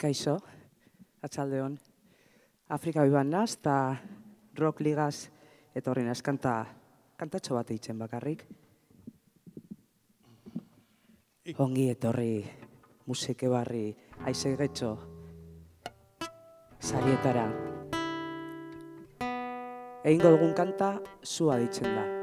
Kaixo, atxaldeon. Afrika biban naz, eta rock ligaz etorri naz kanta, kantatxo bat eitzen bakarrik. Ongi etorri musike barri aize getxo sarietara. Egin dugun kanta, zua ditzen da.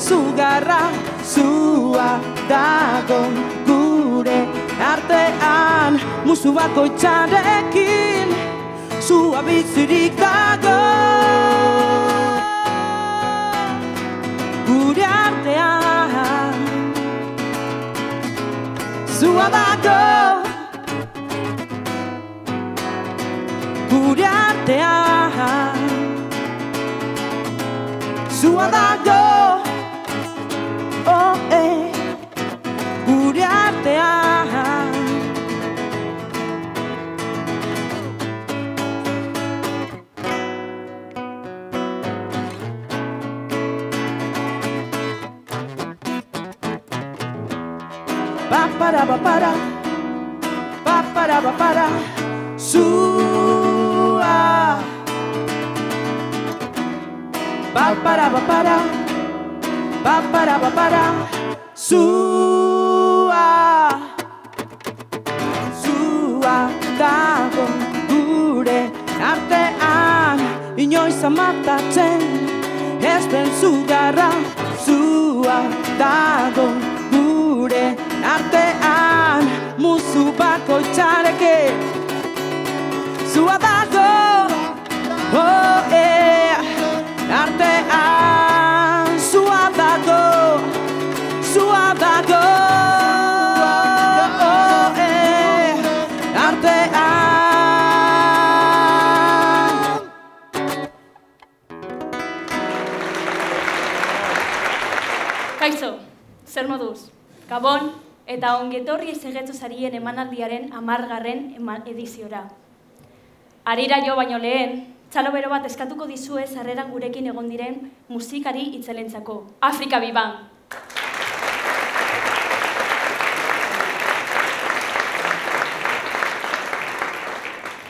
Zugarra Zua dago gure artean. Musu bako itxarekin Zua bizirik dago. Gure artean Zua dago. Gure artean Zua dago para ba para Ba para ba para Sua. Ba para ba para Ba para ba para Sua. Sua. Dago gure artean Inoiz amatatzen ez den zugarra. Zua dago Zupako txareke Zuatako Oh, eh. Eta ongetorri ezegetzu zarien emanaldiaren amargarren ediziora. Arira jo baino lehen, txalo bero bat eskatuko dizue sarreran gurekin egon diren musikari itzelentzako. Afrika biban!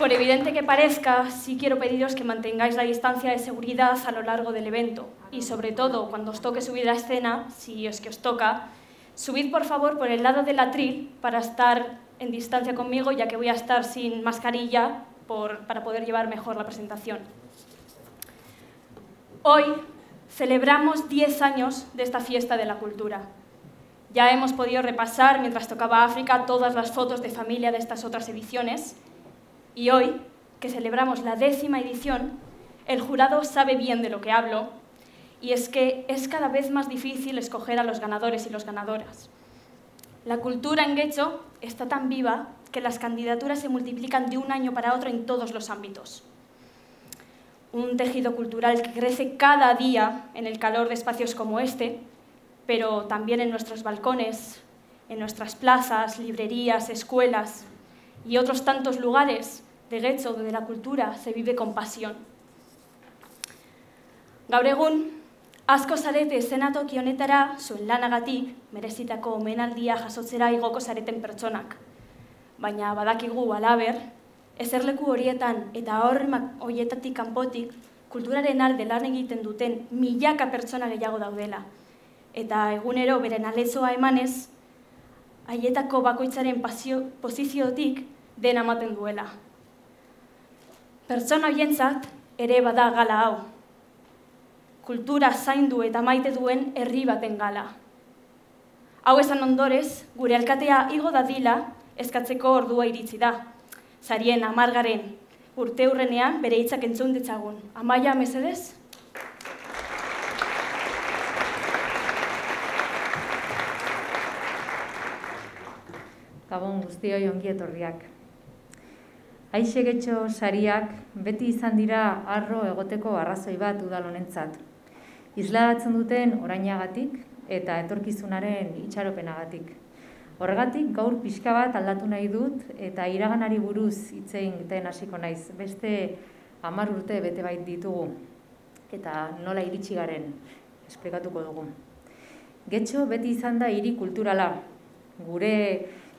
Por evidente que parezca, sí quiero pediros que mantengáis la distancia de seguridad a lo largo del evento y sobre todo cuando os toque subir a escena, si es que os toca, subid por favor por el lado del atril para estar en distancia conmigo ya que voy a estar sin mascarilla para poder llevar mejor la presentación. Hoy celebramos 10 años de esta fiesta de la cultura. Ya hemos podido repasar, mientras tocaba África, todas las fotos de familia de estas otras ediciones. Y hoy, que celebramos la décima edición, el jurado sabe bien de lo que hablo y es que es cada vez más difícil escoger a los ganadores y las ganadoras. La cultura en Guecho está tan viva que las candidaturas se multiplican de un año para otro en todos los ámbitos. Un tejido cultural que crece cada día en el calor de espacios como este, pero también en nuestros balcones, en nuestras plazas, librerías, escuelas y otros tantos lugares de Guecho donde la cultura se vive con pasión. Gaur Asko zarete zenatoki honetara, zuen lanagatik, merezitako omenaldia jasotzera igoko zareten pertsonak. Baina badakigu alaber, ezerleku horietan eta horremak horietatik kanpotik, kulturaren alde lan egiten duten milaka pertsona gehiago daudela. Eta egunero beren alezoa emanez, haietako bakoitzaren pasio, posiziotik den ematen duela. Pertsona horientzat ere bada gala hau, kultura zaindu eta maite duen herri baten gala. Hau esan ondorez, gure alkatea igo dadila eskatzeko ordua iritsi da. Zarien amargaren urte hurrenean bere hitzak entzun ditzagun. Amaia, mesedez? Gabon guztioi ongi etorriak. Aixe getxo sariak beti izan dira arro egoteko arrazoi bat udal isladatzen duten orainagatik eta etorkizunaren itxaropenagatik. Horregatik gaur pixka bat aldatu nahi dut eta iraganari buruz hitz egiten hasiko naiz. Beste hamar urte bete bait ditugu eta nola iritsi garen esplikatuko dugu. Getxo beti izan da hiri kulturala. Gure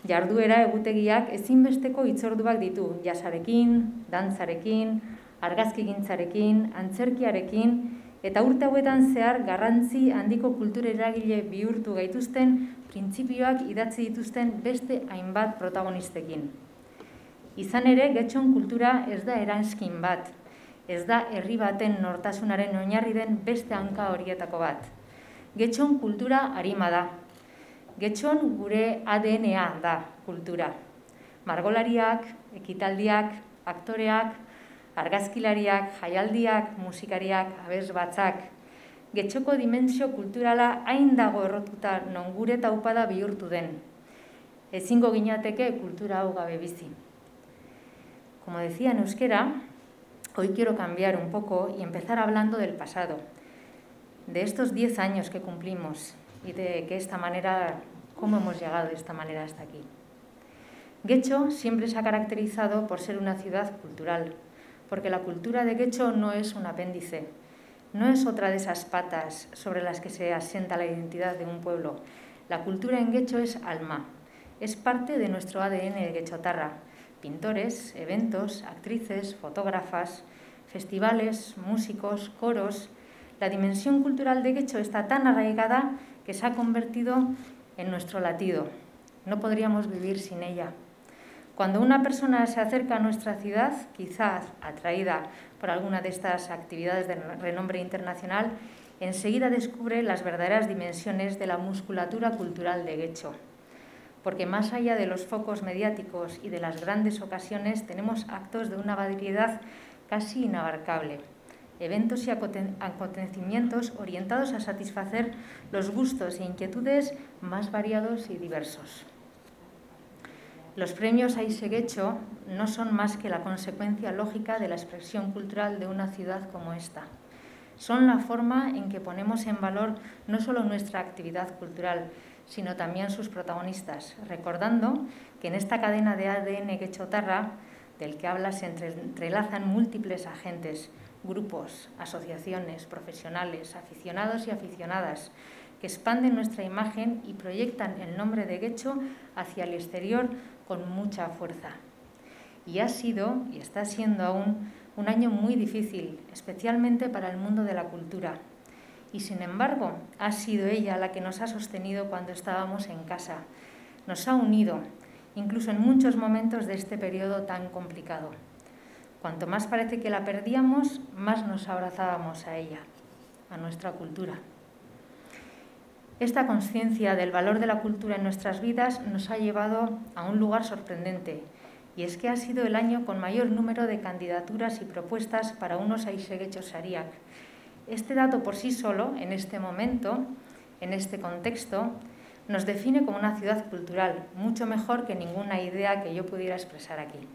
jarduera egutegiak ezinbesteko hitzorduak ditu, jasarekin, dantzarekin, argazkigintzarekin, antzerkiarekin eta urte hauetan zehar garrantzi handiko kultur eragile bihurtu gaituzten printzipioak idatzi dituzten beste hainbat protagonistekin. Izan ere, getxon kultura ez da eranskin bat, ez da herri baten nortasunaren oinarri den beste hanka horietako bat. Getxon kultura harima da. Getxon gure ADNa da kultura. Margolariak, ekitaldiak, aktoreak, argazkilariak, jaialdiak, musikariak, abez batzak, getxoko dimensio kulturala hain dago errotuta non gure taupada bihurtu den. Ezingo gineateke kultura hau gabe bizi. Como decía en euskera, hoy quiero cambiar un poco y empezar hablando del pasado, de estos 10 años que cumplimos y de que esta manera, cómo hemos llegado de esta manera hasta aquí. Guecho siempre se ha caracterizado por ser una ciudad cultural, porque la cultura de Quecho no es un apéndice, no es otra de esas patas sobre las que se asienta la identidad de un pueblo. La cultura en Guecho es alma, es parte de nuestro ADN de Guechotarra. Pintores, eventos, actrices, fotógrafas, festivales, músicos, coros. La dimensión cultural de Guecho está tan arraigada que se ha convertido en nuestro latido. No podríamos vivir sin ella. Cuando una persona se acerca a nuestra ciudad, quizás atraída por alguna de estas actividades de renombre internacional, enseguida descubre las verdaderas dimensiones de la musculatura cultural de Guecho. Porque más allá de los focos mediáticos y de las grandes ocasiones, tenemos actos de una variedad casi inabarcable, eventos y acontecimientos orientados a satisfacer los gustos e inquietudes más variados y diversos. Los premios Aiseguecho no son más que la consecuencia lógica de la expresión cultural de una ciudad como esta. Son la forma en que ponemos en valor no solo nuestra actividad cultural, sino también sus protagonistas, recordando que en esta cadena de ADN quechotarra, del que habla, se entrelazan múltiples agentes, grupos, asociaciones, profesionales, aficionados y aficionadas, que expanden nuestra imagen y proyectan el nombre de Guecho hacia el exterior con mucha fuerza. Y ha sido, y está siendo aún, un año muy difícil, especialmente para el mundo de la cultura. Y sin embargo, ha sido ella la que nos ha sostenido cuando estábamos en casa. Nos ha unido, incluso en muchos momentos de este periodo tan complicado. Cuanto más parece que la perdíamos, más nos abrazábamos a ella, a nuestra cultura. Esta conciencia del valor de la cultura en nuestras vidas nos ha llevado a un lugar sorprendente, y es que ha sido el año con mayor número de candidaturas y propuestas para unos Aisegechos Sariak, Este dato por sí solo, en este momento, en este contexto, nos define como una ciudad cultural, mucho mejor que ninguna idea que yo pudiera expresar aquí.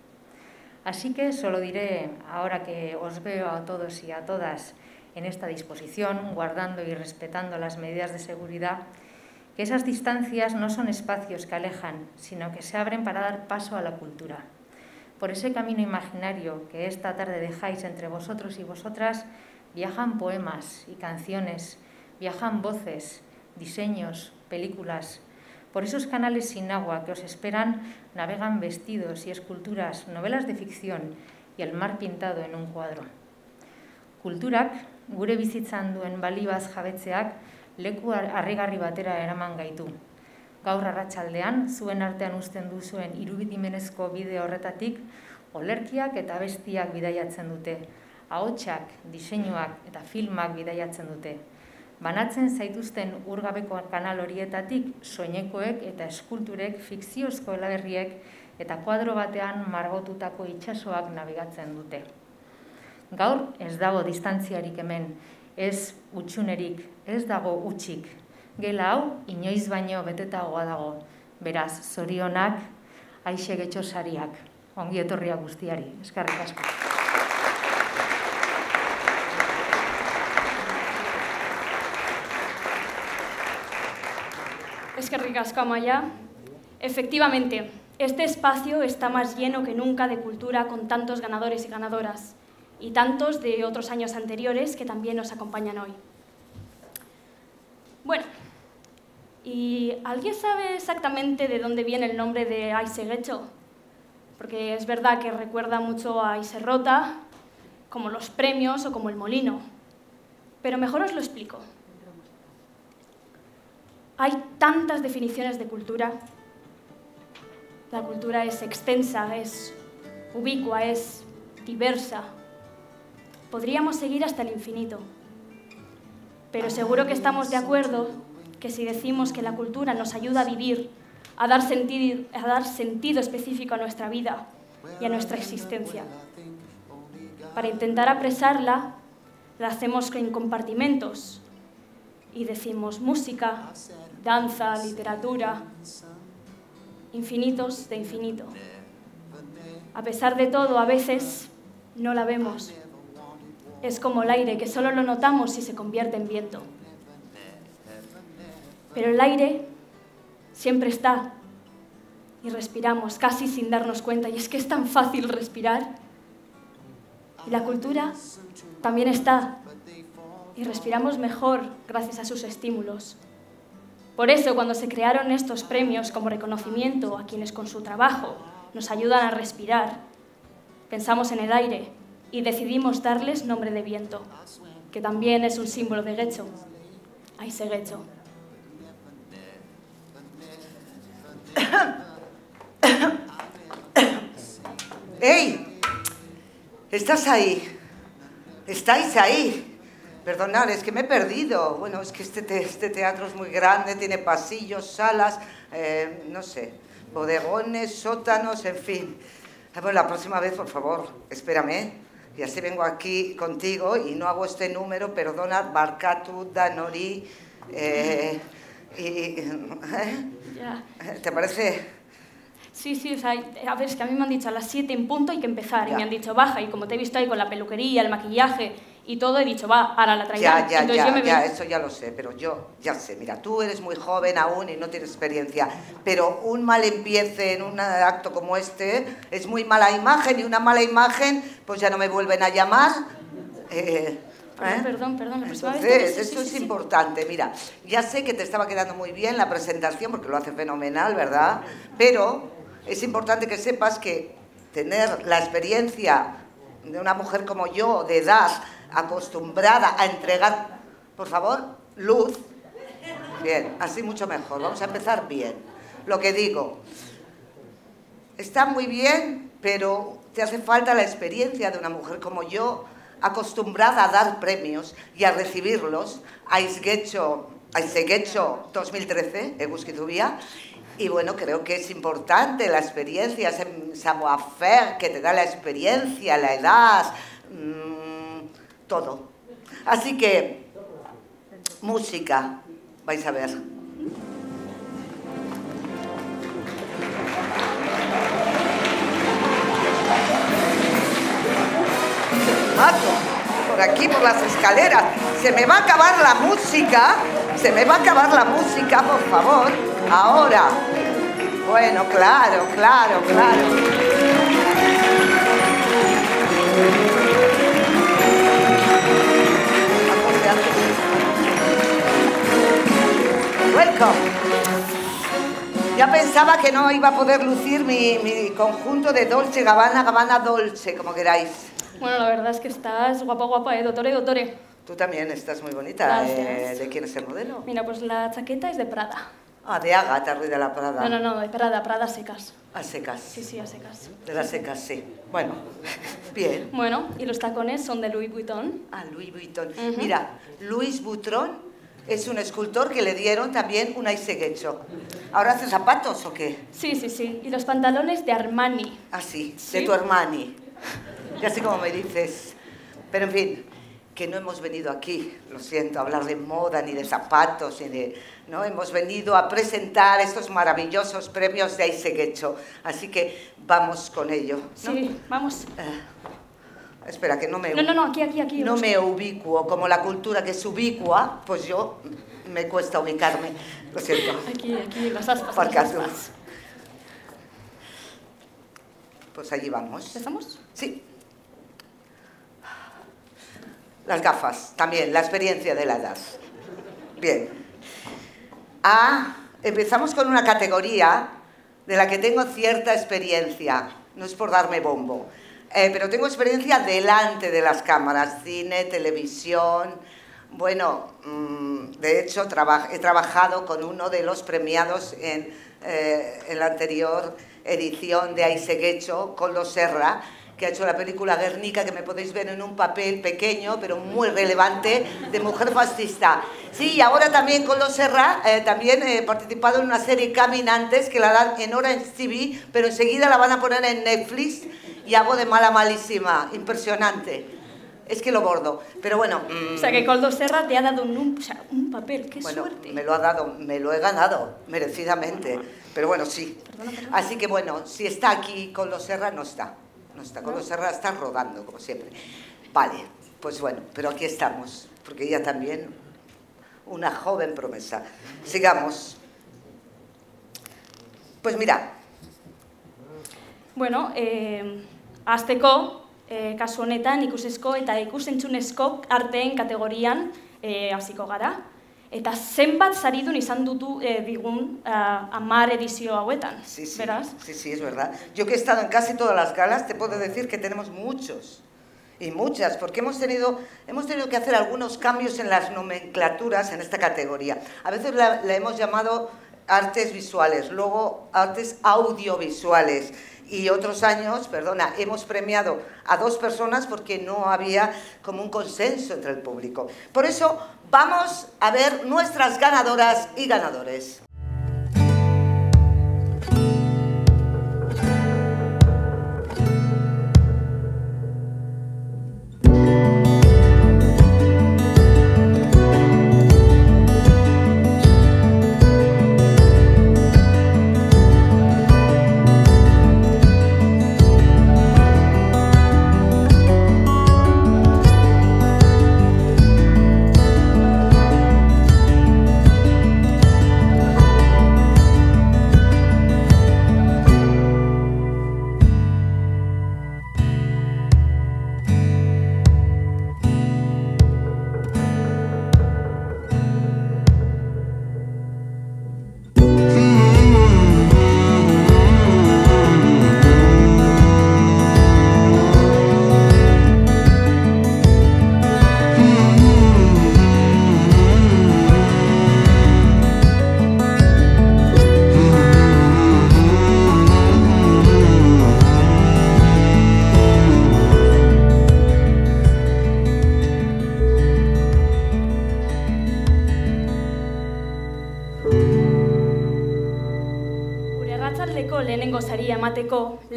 Así que solo diré, ahora que os veo a todos y a todas en esta disposición, guardando y respetando las medidas de seguridad, que esas distancias no son espacios que alejan, sino que se abren para dar paso a la cultura. Por ese camino imaginario que esta tarde dejáis entre vosotros y vosotras, viajan poemas y canciones, viajan voces, diseños, películas. Por esos canales sin agua que os esperan navegan vestidos y esculturas, novelas de ficción y el mar pintado en un cuadro. Kulturak, gure bizitzan duen balibaz jabetzeak, leku harrigarri batera eraman gaitu. Gaur arratsaldean zuen artean uzten duzuen irubidimenezko bide horretatik, olerkiak eta bestiak bidaiatzen dute, ahotsak, diseinuak eta filmak bidaiatzen dute. Banatzen zaituzten urgabeko kanal horietatik soinekoek eta eskulturek fikziozko elaberriek eta kuadro batean margotutako itsasoak nabigatzen dute. Gaur ez dago distantziarik hemen, ez utxunerik, ez dago utxik. Gela hau inoiz baino betetagoa dago. Beraz, zorionak, aixe getxo sariak. Ongi etorria guztiari. Eskarrik asko. Es que ricasco, Amaya. Efectivamente, este espacio está más lleno que nunca de cultura con tantos ganadores y ganadoras y tantos de otros años anteriores que también nos acompañan hoy. Bueno, ¿y alguien sabe exactamente de dónde viene el nombre de Aiseguecho? Porque es verdad que recuerda mucho a Iserrota, como los premios o como el molino. Pero mejor os lo explico. Hay tantas definiciones de cultura. La cultura es extensa, es ubicua, es diversa. Podríamos seguir hasta el infinito. Pero seguro que estamos de acuerdo que si decimos que la cultura nos ayuda a vivir, a dar sentido, a dar sentido específico a nuestra vida y a nuestra existencia. Para intentar apresarla, la hacemos en compartimentos y decimos música, danza, literatura, infinitos de infinito. A pesar de todo, a veces no la vemos. Es como el aire, que solo lo notamos si se convierte en viento. Pero el aire siempre está y respiramos casi sin darnos cuenta. Y es que es tan fácil respirar. Y la cultura también está y respiramos mejor gracias a sus estímulos. Por eso, cuando se crearon estos premios como reconocimiento a quienes con su trabajo nos ayudan a respirar, pensamos en el aire y decidimos darles nombre de viento, que también es un símbolo de Gecho. Ahí se Gecho. ¡Ey! ¿Estás ahí? ¿Estáis ahí? Perdonad, es que me he perdido. Bueno, es que este, este teatro es muy grande, tiene pasillos, salas, eh, no sé, bodegones, sótanos, en fin. Bueno, la próxima vez, por favor, espérame. Y así vengo aquí contigo y no hago este número, perdona, Barcatu, Danori. Eh, y, ¿eh? ¿Te parece? Sí, sí, o sea, a ver, es que a mí me han dicho a las 7 en punto hay que empezar. Y me han dicho, baja, y como te he visto ahí con la peluquería, el maquillaje y todo, he dicho, va, ahora la traerán. Ya, ya, ya, ya, eso ya lo sé, pero yo ya sé, mira, tú eres muy joven aún y no tienes experiencia, pero un mal empiece en un acto como este es muy mala imagen y una mala imagen, pues ya no me vuelven a llamar. Eh, Perdón, perdón, la Entonces, esto es importante. Mira, ya sé que te estaba quedando muy bien la presentación, porque lo hace fenomenal, ¿verdad? Pero es importante que sepas que tener la experiencia de una mujer como yo, de edad, acostumbrada a entregar, por favor, luz. Bien, así mucho mejor. Vamos a empezar bien. Lo que digo, está muy bien, pero te hace falta la experiencia de una mujer como yo, acostumbrada a dar premios y a recibirlos. Aizgecho, Aizegecho 2013, Eguskitubia. Y bueno, creo que es importante la experiencia, ese savoir-faire que te da la experiencia, la edad, mmm, todo. Así que, música, vais a ver. Mato, por aquí, por las escaleras. Se me va a acabar la música. Se me va a acabar la música, por favor. Ahora. Bueno, claro, claro, claro. Welcome. Ya pensaba que no iba a poder lucir mi, mi conjunto de Dolce Gabbana, Gabbana Dolce, como queráis. Bueno, la verdad es que estás guapa, guapa, ¿eh? Doctore, doctore. Tú también estás muy bonita. Eh, ¿De quién es el modelo? Mira, pues la chaqueta es de Prada. Ah, de Agatha Ruiz de la Prada. No, no, no, de Prada, Prada secas. A secas. Sí, sí, a secas. De las secas, sí. Bueno, bien. Bueno, y los tacones son de Louis Vuitton. Ah, Louis Vuitton. Ujú. Mira, Louis Vuitton es un escultor que le dieron también un aiseguecho. ¿Ahora hace zapatos o qué? Sí, sí, sí. Y los pantalones de Armani. Ah, sí, Sí. de tu Armani. Ya sé cómo me dices. Pero en fin, que no hemos venido aquí, lo siento, a hablar de moda, ni de zapatos, ni de... No, hemos venido a presentar estos maravillosos premios de Aiseguecho. Así que vamos con ello. ¿no? Sí, vamos. Eh, espera, que no me... No, no, no, aquí, aquí, aquí. No me ubicuo, como la cultura que es ubicua, pues yo me cuesta ubicarme. Lo siento. Aquí, aquí, las aspas. Por las aspas. Pues allí vamos. ¿Empezamos? Sí. Las gafas, también, la experiencia de la edad. Bien. Ah, empezamos con una categoría de la que tengo cierta experiencia. No es por darme bombo, eh, pero tengo experiencia delante de las cámaras, cine, televisión. Bueno, mm, de hecho he trabajado con uno de los premiados en, eh, en la anterior edición de Aiseguecho, con los Serra, que ha hecho la película Guernica, que me podéis ver en un papel pequeño, pero muy relevante, de mujer fascista. Sí, y ahora también con los Serra, eh, también he participado en una serie Caminantes, que la dan en Orange TV, pero enseguida la van a poner en Netflix, y hago de mala malísima, impresionante. Es que lo bordo, pero bueno... mm, O sea, que Coldo Serra te ha dado un, o sea, un papel. ¡Qué bueno, suerte! me lo ha dado, me lo he ganado, merecidamente. Pero bueno, sí. Perdona, perdona. Así que bueno, si está aquí con los Serra, no está. Los Serra está rodando, como siempre. Vale, pues bueno, pero aquí estamos, porque ella también, una joven promesa. Sigamos. Pues mira, Bueno, eh, azteko, eh, kasu honetan ikusezko eta ikusentzunezko arteen kategorian eh. Eta zenbat saridun izan dutu eh, digun eh, amar edizio hauetan, sí, sí, beraz? sí, sí, es verdad. Yo que he estado en casi todas las galas, te puedo decir que tenemos muchos. Y muchas, porque hemos tenido, hemos tenido que hacer algunos cambios en las nomenclaturas en esta categoría. A veces la, la hemos llamado artes visuales, luego artes audiovisuales. Y otros años, perdona, hemos premiado a dos personas porque no había como un consenso entre el público. Por eso vamos a ver nuestras ganadoras y ganadores.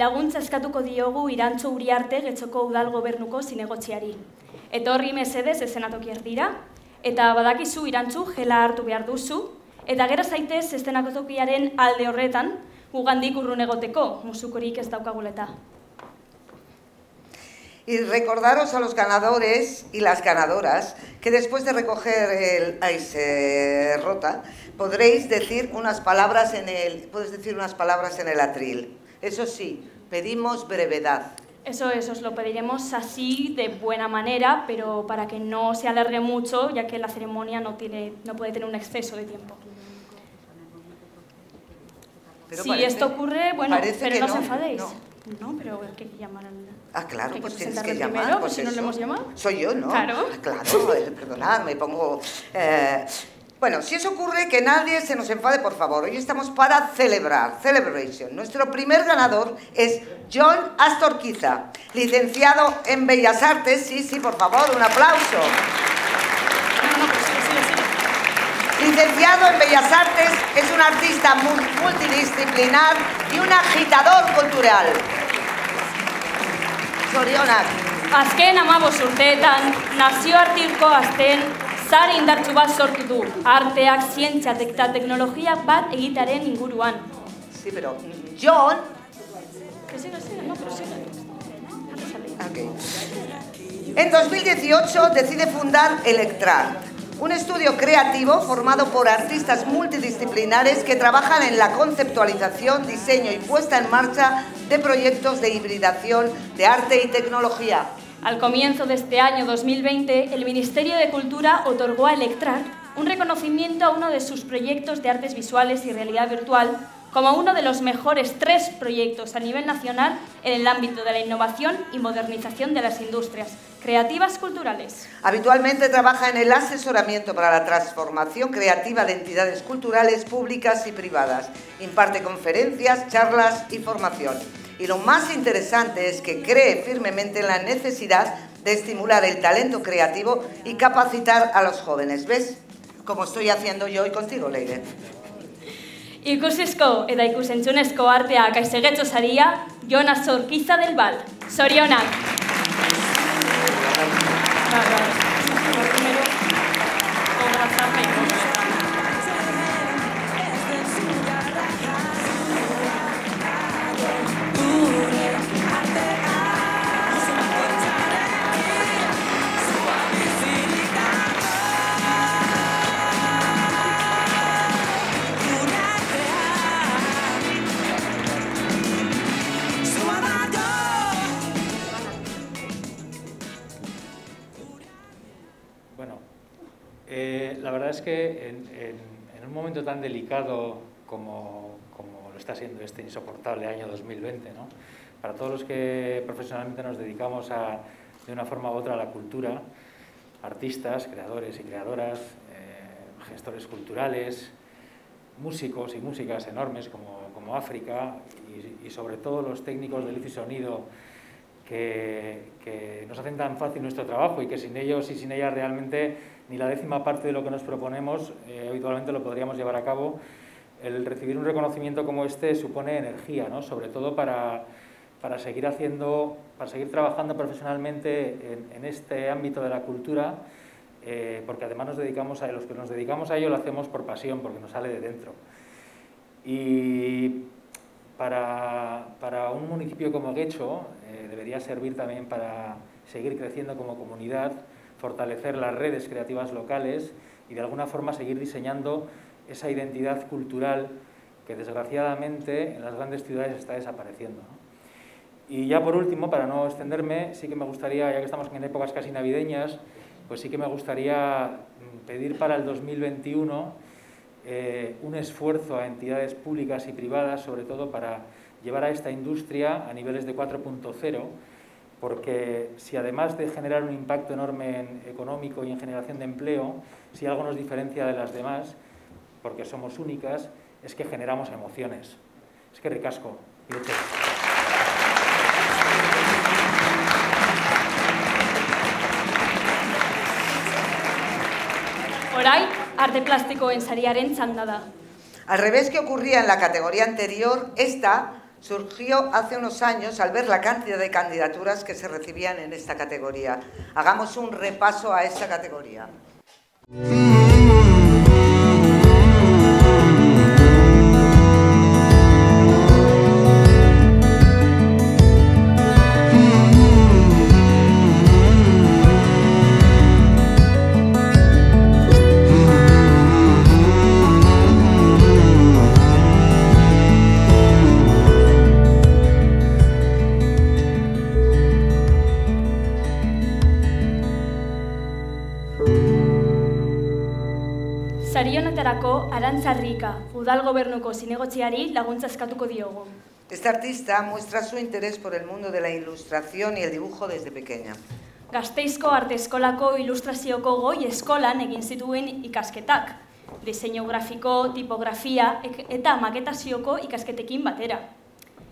Laguntza eskatuko diogu Irantzu Uriarte Getxoko Udal Gobernuko zinegotziari. Etorri mesedez ezenatoki erdira, eta badakizu irantzu gela hartu behar duzu, eta gera zaitez estenatokiaren alde horretan, gugandik urrun egoteko, musukorik ez daukaguleta. Y recordaros a los ganadores y las ganadoras que después de recoger el Aise Rota podréis decir unas palabras en el, puedes decir unas palabras en el atril. Eso sí, pedimos brevedad. Eso es, os lo pediremos así de buena manera, pero para que no se alargue mucho, ya que la ceremonia no, tiene, no puede tener un exceso de tiempo. Pero si parece- esto ocurre, bueno, pero no, os enfadéis. no. No, pero hay que llamar al... Ah, claro, pues tienes que llamar. primero, pues si no eso. hemos llamado. Soy yo, ¿no? Claro. Ah, Claro, eh, perdonad, me pongo... eh, Bueno, si eso ocurre, que nadie se nos enfade, por favor. Hoy estamos para celebrar, celebration. Nuestro primer ganador es John Astorquiza, licenciado en Bellas Artes. Sí, sí, por favor, un aplauso. Licenciado en Bellas Artes, es un artista mu- multidisciplinar y un agitador cultural. Sorionak. Azken amabos urteetan, nazioartiko azten zare indartsu bat sortu du. Arteak, zientziak eta teknologia bat egitearen inguruan. Sí, pero John siga, siga, no, pero siga. Ahora sale. Ok. En 2018 decide fundar Electrart, un estudio creativo formado por artistas multidisciplinares que trabajan en la conceptualización, diseño y puesta en marcha de proyectos de hibridación de arte y tecnología. Al comienzo de este año 2020, el Ministerio de Cultura otorgó a Electrar un reconocimiento a uno de sus proyectos de artes visuales y realidad virtual como uno de los mejores tres proyectos a nivel nacional en el ámbito de la innovación y modernización de las industrias creativas culturales. Habitualmente trabaja en el asesoramiento para la transformación creativa de entidades culturales públicas y privadas. Imparte conferencias, charlas y formación. Y lo más interesante es que cree firmemente en la necesidad de estimular el talento creativo y capacitar a los jóvenes. ¿Ves? Como estoy haciendo yo hoy contigo, Leire. Ikusizko eta ikusentzunezko artea kaisegetxo saria, Jonas Zorkiza del Val. Sorionak! Es que en, en- en un momento tan delicado como, como lo está siendo este insoportable año 2020, ¿no? para todos los que profesionalmente nos dedicamos a, de una forma u otra a la cultura, artistas, creadores y creadoras, eh, gestores culturales, músicos y músicas enormes como, como África y, y sobre todo los técnicos de luz y sonido que, que nos hacen tan fácil nuestro trabajo y que sin ellos y sin ellas realmente ni la décima parte de lo que nos proponemos eh, habitualmente lo podríamos llevar a cabo. El recibir un reconocimiento como este supone energía, ¿no? sobre todo para, para seguir haciendo, para seguir trabajando profesionalmente en, en este ámbito de la cultura, eh, porque además nos dedicamos a los que nos dedicamos a ello lo hacemos por pasión, porque nos sale de dentro. Y para, para un municipio como Guecho eh, debería servir también para seguir creciendo como comunidad, fortalecer las redes creativas locales y de alguna forma seguir diseñando esa identidad cultural que desgraciadamente en las grandes ciudades está desapareciendo. Y ya por último, para no extenderme, sí que me gustaría, ya que estamos en épocas casi navideñas, pues sí que me gustaría mm, pedir para el 2021 eh, un esfuerzo a entidades públicas y privadas, sobre todo para llevar a esta industria a niveles de 4.0, porque si además de generar un impacto enorme en económico y en generación de empleo, si algo nos diferencia de las demás, porque somos únicas, es que generamos emociones. Es que ricasco. Iretxe. Orai, arte plastikoen sariaren txanda da. Al revés que ocurría en la categoría anterior, esta surgió hace unos años al ver la cantidad de candidaturas que se recibían en esta categoría. Hagamos un repaso a esta categoría. Udal gobernuko zinegotziari laguntza eskatuko diogu. Esta artista muestra su interés por el mundo de la ilustración y el dibujo desde pequeña. Gasteizko arte eskolako ilustrazioko goi eskolan egin zituen ikasketak. Diseinu grafiko, tipografia eta maketazioko ikasketekin batera.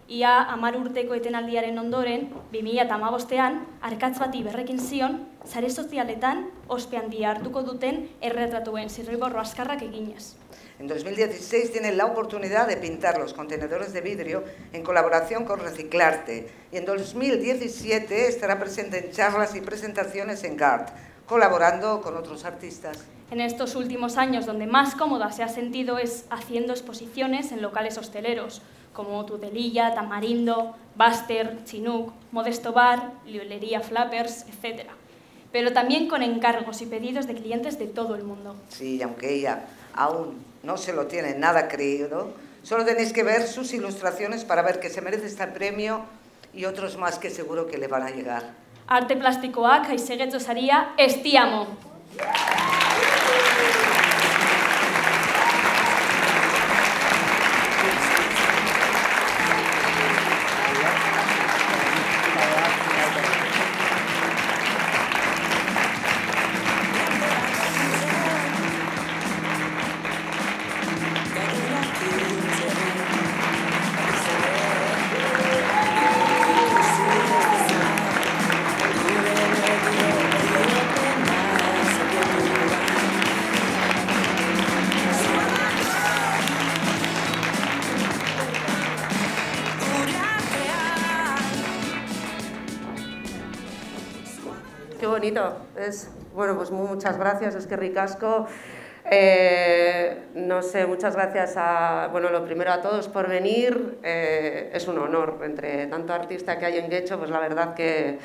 Ia amar urteko etenaldiaren ondoren, 2008an, arkatz bati berrekin zion, sare sozialetan ospe handia hartuko duten erretratuen zirriborro askarrak eginez. En 2016 tiene la oportunidad de pintar los contenedores de vidrio en colaboración con Reciclarte y en 2017 estará presente en charlas y presentaciones en GART, colaborando con otros artistas. En estos últimos años, donde más cómoda se ha sentido es haciendo exposiciones en locales hosteleros, como Tutelilla, Tamarindo, Buster, Chinook, Modesto Bar, Librería Flappers, etc. Pero también con encargos y pedidos de clientes de todo el mundo. Sí, aunque ella aún no se lo tiene nada creído, solo tenéis que ver sus ilustraciones para ver que se merece este premio y otros más que seguro que le van a llegar. Arte plastikoak haizegetzo saria estiamo. Bonito. Es, bueno, pues mu- muchas gracias, es que ricasco. Eh, no sé, muchas gracias a, bueno, lo primero a todos por venir. Eh, es un honor entre tanto artista que hay en Guecho, pues la verdad que,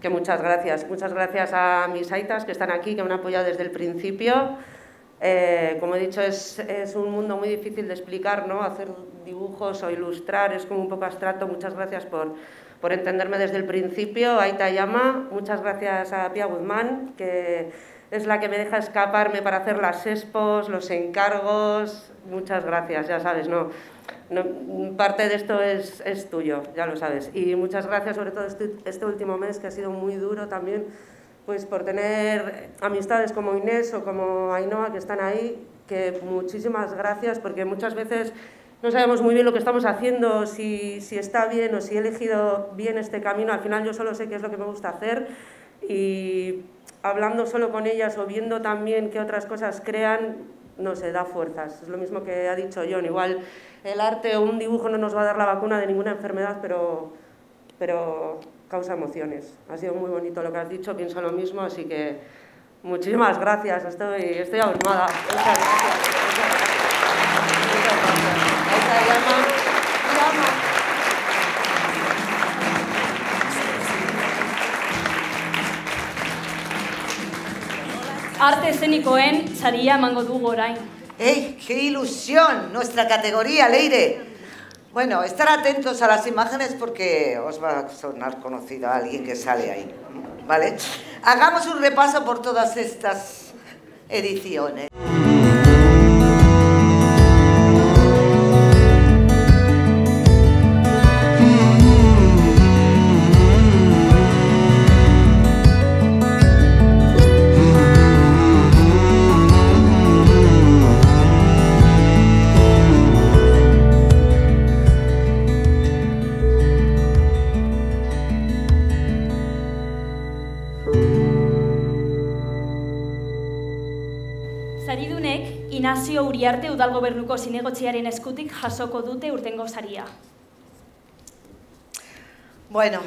que muchas gracias. Muchas gracias a mis aitas que están aquí, que me han apoyado desde el principio. Eh, como he dicho, es, es un mundo muy difícil de explicar, ¿no? Hacer dibujos o ilustrar es como un poco abstracto. Muchas gracias por, por entenderme desde el principio. Aita Yama, muchas gracias a Pia Guzmán, que es la que me deja escaparme para hacer las expos, los encargos. Muchas gracias, ya sabes, ¿no? no parte de esto es, es tuyo, ya lo sabes. Y muchas gracias sobre todo este, este último mes, que ha sido muy duro también pues por tener amistades como Inés o como Ainhoa que están ahí, que muchísimas gracias porque muchas veces no sabemos muy bien lo que estamos haciendo, si, si está bien o si he elegido bien este camino. Al final yo solo sé qué es lo que me gusta hacer y hablando solo con ellas o viendo también qué otras cosas crean, no sé, da fuerzas. Es lo mismo que ha dicho John. Igual el arte o un dibujo no nos va a dar la vacuna de ninguna enfermedad, pero, pero causa emociones. Ha sido muy bonito lo que has dicho, pienso lo mismo, así que muchísimas gracias, estoy, estoy abrumada. Muchas gracias. eszenikoen saria emango dugu orain. ¡Ey, qué ilusión! Nuestra categoría, Leire. Bueno, estar atentos a las imágenes porque os va a sonar conocido a alguien que sale ahí, ¿vale? Hagamos un repaso por todas estas ediciones. Inazio Uriarte udalgobernuko zinegotziaren eskutik jasoko dute urtengo saria. Bueno,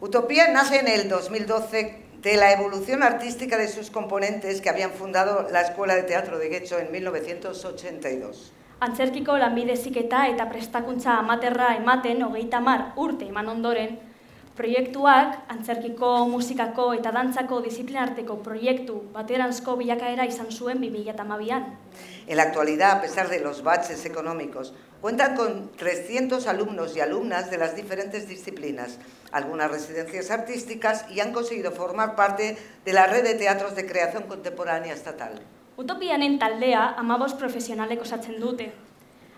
Utopía nace en el 2012 de la evolución artística de sus componentes que habían fundado la Escuela de Teatro de Guecho en 1982. Antzerkiko lanbide ziketa eta prestakuntza amaterra ematen hogeita mar urte eman ondoren, proiektuak antzerkiko, musikako eta dantzako disiplinarteko proiektu bateranzko bilakaera izan zuen 2008an. En la actualidad, a pesar de los baches económicos, cuentan con 300 alumnos y alumnas de las diferentes disciplinas, algunas residencias artísticas y han conseguido formar parte de la red de teatros de creación contemporánea estatal. Utopianen taldea amabos profesionalek osatzen dute.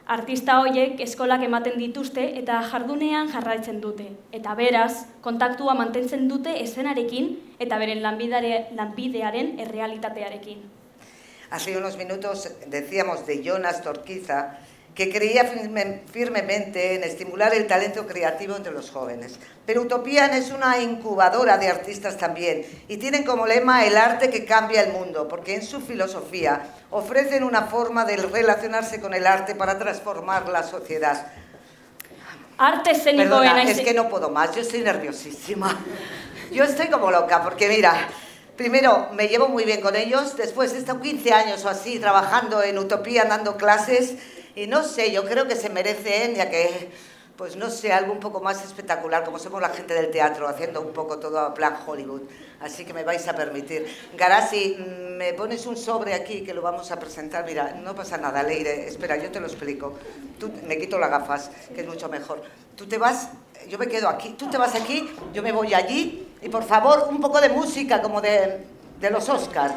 Artista hoiek eskolak ematen dituzte eta jardunean jarraitzen dute. Eta beraz, kontaktua mantentzen dute eszenarekin eta beren lanbidare, lanbidearen errealitatearekin. Hace unos minutos decíamos de Jonas Torquiza que creía firme, firmemente en estimular el talento creativo entre los jóvenes. Pero Utopian es una incubadora de artistas también y tienen como lema el arte que cambia el mundo, porque en su filosofía ofrecen una forma de relacionarse con el arte para transformar la sociedad. Arte escénico Perdona, en es que no puedo más, yo estoy nerviosísima. Yo estoy como loca, porque mira, primero me llevo muy bien con ellos, después he estado 15 años o así trabajando en Utopía, dando clases, y no sé, yo creo que se merecen, ya que, pues no sé, algo un poco más espectacular, como somos la gente del teatro, haciendo un poco todo a plan Hollywood. Así que me vais a permitir. Garasi, me pones un sobre aquí que lo vamos a presentar. Mira, no pasa nada, Leire. Espera, yo te lo explico. Tú, me quito las gafas, que es mucho mejor. Tú te vas, yo me quedo aquí. Tú te vas aquí, yo me voy allí. Y por favor, un poco de música, como de, de los Oscars.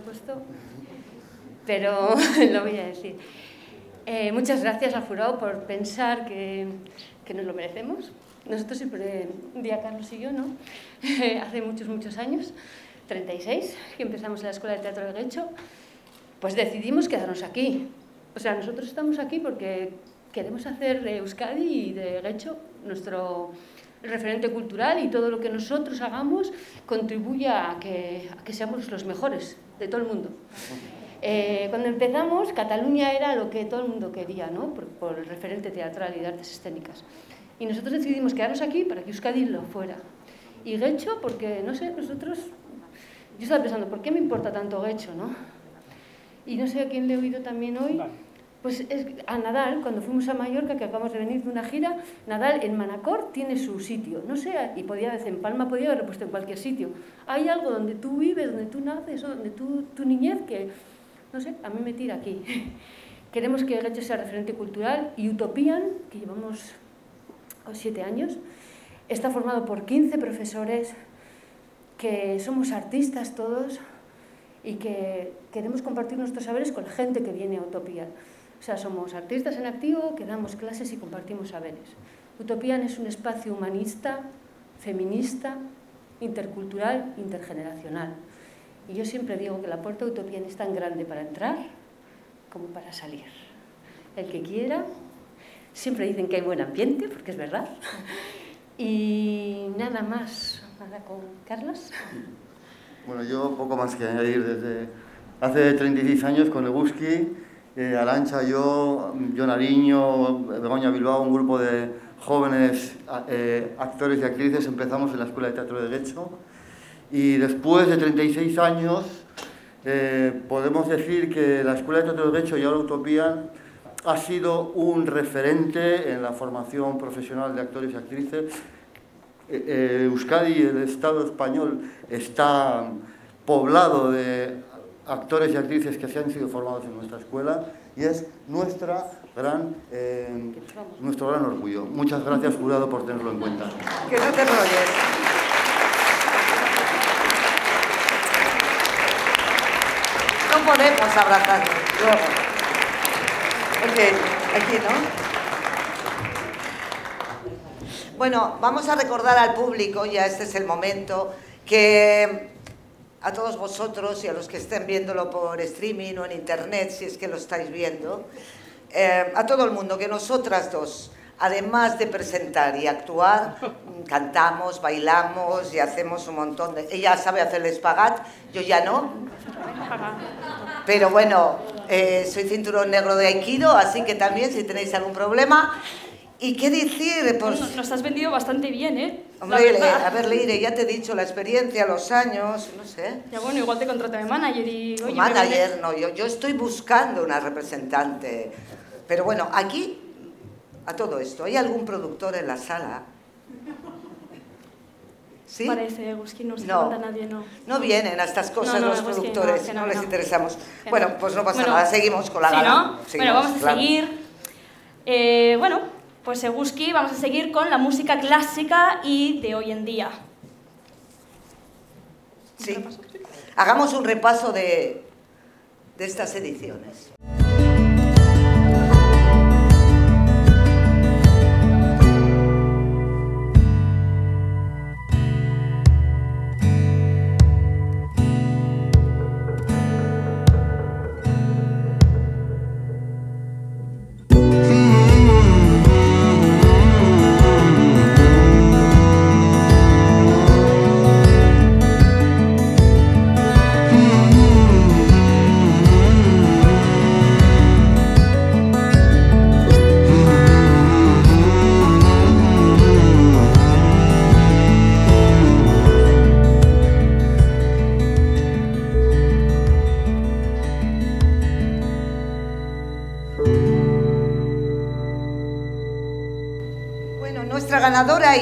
Puesto, pero lo voy a decir. Eh, muchas gracias a Furao por pensar que, que nos lo merecemos. Nosotros siempre, día Carlos y yo, ¿no? Hace muchos, muchos años, 36, que empezamos la Escuela de Teatro de Guecho, pues decidimos quedarnos aquí. O sea, nosotros estamos aquí porque queremos hacer de Euskadi y de Guecho nuestro referente cultural y todo lo que nosotros hagamos contribuya a que, a que seamos los mejores de todo el mundo. Eh, cuando empezamos, Cataluña era lo que todo el mundo quería, ¿no? por, por el referente teatral y de artes escénicas. Y nosotros decidimos quedarnos aquí para que Euskadi lo fuera. Y Guecho, porque, no sé, nosotros... Yo estaba pensando, ¿por qué me importa tanto Guecho, no? Y no sé a quién le he oído también hoy. Pues es a Nadal, cuando fuimos a Mallorca, que acabamos de venir de una gira, Nadal en Manacor tiene su sitio. No sé, y podía haber en Palma, podía haberlo puesto en cualquier sitio. Hay algo donde tú vives, donde tú naces, o donde tú, tu niñez, que, no sé, a mí me tira aquí. Queremos que Guecho sea referente cultural y Utopian, que llevamos siete años, está formado por 15 profesores que somos artistas todos y que queremos compartir nuestros saberes con la gente que viene a Utopía. O sea, somos artistas en activo que damos clases y compartimos saberes. Utopian es un espacio humanista, feminista, intercultural, intergeneracional. Y yo siempre digo que la puerta de Utopian es tan grande para entrar como para salir. El que quiera, siempre dicen que hay buen ambiente, porque es verdad. Y nada más. Ahora con Carlos. Bueno, yo poco más que añadir. Desde hace 36 años con Eguski, eh, Arancha, yo, John Nariño, Begoña Bilbao, un grupo de jóvenes eh, actores y actrices empezamos en la Escuela de Teatro de Guecho y después de 36 años eh, podemos decir que la Escuela de Teatro de Guecho y ahora Utopía ha sido un referente en la formación profesional de actores y actrices. Eh, Euskadi, el Estado español, está poblado de actores y actrices que se han sido formados en nuestra escuela y es nuestra gran, eh, nuestro gran orgullo. Muchas gracias, jurado, por tenerlo en cuenta. Que no te enrolles. No podemos abrazarnos. luego. Ok, aquí, ¿no? Bueno, vamos a recordar al público, ya este es el momento, que a todos vosotros y a los que estén viéndolo por streaming o en internet, si es que lo estáis viendo, eh, a todo el mundo, que nosotras dos, además de presentar y actuar, cantamos, bailamos y hacemos un montón de... Ella sabe hacer el espagat, yo ya no. Pero bueno, eh, soy cinturón negro de Aikido, así que también si tenéis algún problema... ¿Y qué decir? Pues, Nos, nos has vendido bastante bien, ¿eh? Hombre, a ver, Leire, ya te he dicho, la experiencia, los años, no sé. Ya bueno, igual te contrata de manager y... Oye, Manager, no, yo, yo estoy buscando una representante. Pero bueno, aquí, a todo esto, ¿hay algún productor en la sala? ¿Sí? Parece, no se No. nadie, no. No vienen a estas cosas No, no, los que no, productores, que no, les interesamos. Bueno, no. pues no pasa Bueno, nada, seguimos con la ¿Sí, gala. no? Seguimos, bueno, vamos a claro. seguir. Eh, bueno, pues Eguski, vamos a seguir con la música clásica y de hoy en día. Sí. Hagamos un repaso de, de estas ediciones.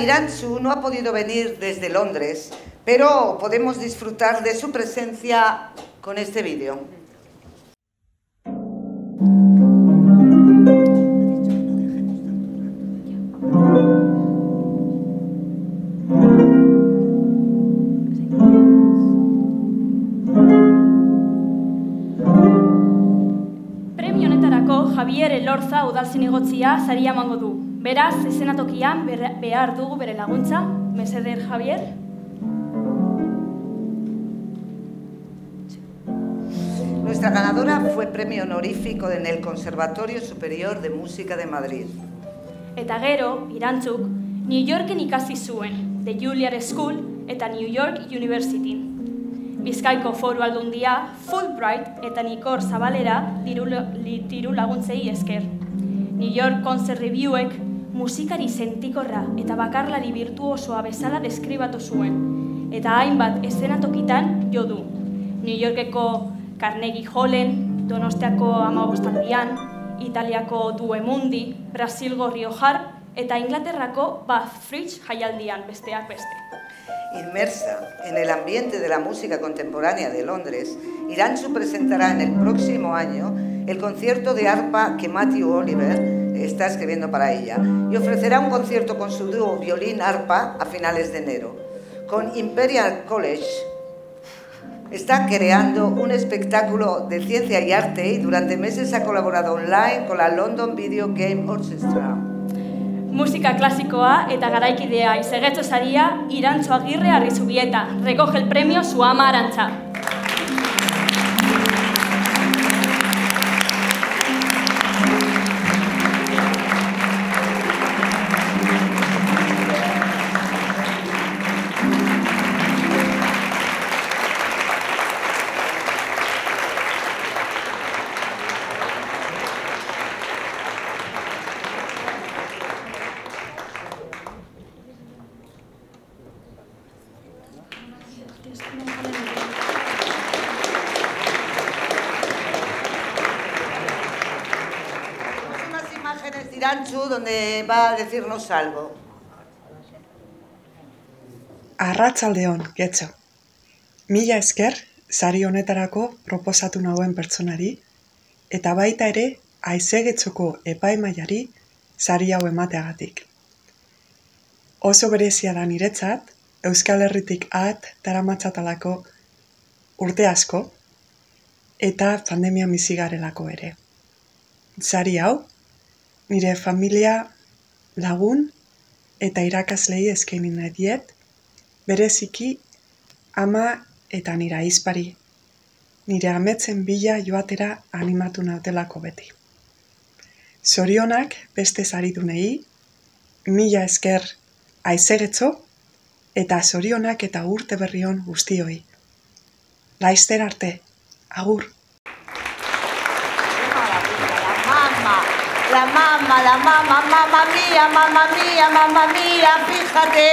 Iranzu no ha podido venir desde Londres, pero podemos disfrutar de su presencia con este vídeo. Premio honetarako Javier Elorza udaltzen igotzia saria emango du. Beraz, esenatokian ber- behar dugu bere laguntza. Meseder Javier. Nuestra ganadora fue premio honorífico en el Conservatorio Superior de Música de Madrid. Eta gero, irantzuk, New Yorken ikasi zuen, The Juilliard School eta New York University. Bizkaiko foru aldundia, Fulbright eta Nikor Zabalera diru, diru laguntzei esker. New York Concert Reviewek musikari sentikorra eta bakarlari virtuosoa bezala deskribatu zuen, eta hainbat eszenatokitan jo du. New Yorkeko Carnegie Hallen, Donostiako Amabostaldian, Italiako Duemundi, Brasilgo Riojar eta Inglaterrako Bath Fridge jaialdian besteak beste. Inmersa en el ambiente de la música contemporánea de Londres, Iranzu presentará en el próximo año el concierto de arpa que Matthew Oliver está escribiendo para ella y ofrecerá un concierto con su dúo violín-arpa a finales de enero. Con Imperial College está creando un espectáculo de ciencia y arte y durante meses ha colaborado online con la London Video Game Orchestra. Musika klasikoa eta garaikidea izegetxo saria Irantzo Agirre Arrizubieta. Recoge el premio su ama va a decirnos algo. Arratsaldeon, getxo. Mila esker, sari honetarako proposatu nagoen pertsonari, eta baita ere, aizegetxoko epaimaiari sari hau emateagatik. Oso berezia da niretzat, Euskal Herritik at daramatzatalako urte asko, eta pandemia mizigarelako ere. Sari hau, nire familia lagun eta irakaslei eskaini nahi diet, bereziki ama eta nira izpari, nire ametzen bila joatera animatu nautelako beti. Zorionak beste zaridunei, mila esker aizegetzo, eta zorionak eta urte berrion guztioi. Laizter arte, agur! La mamá, la mamá, mamá mía, mamá mía, mamá mía, fíjate,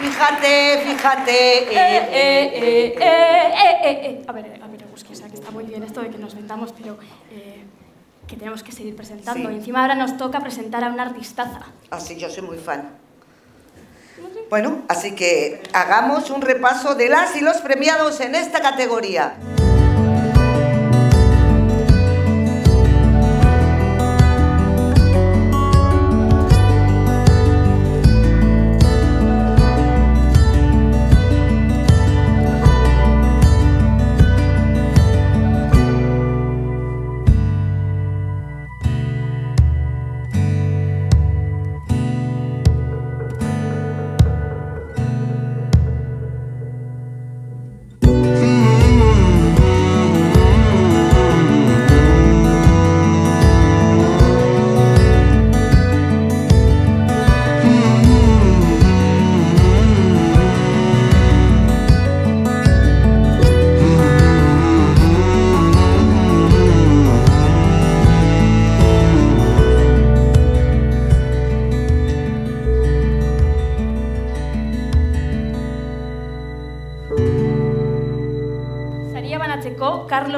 fíjate, fíjate. Eh, eh, eh, eh, eh, eh, eh. A ver, a ver, Agustín, o sea, que está muy bien esto de que nos vendamos, pero eh, que tenemos que seguir presentando. Y encima ahora nos toca presentar a una artistaza. Así, yo soy muy fan. Bueno, así que hagamos un repaso de las y los premiados en esta categoría.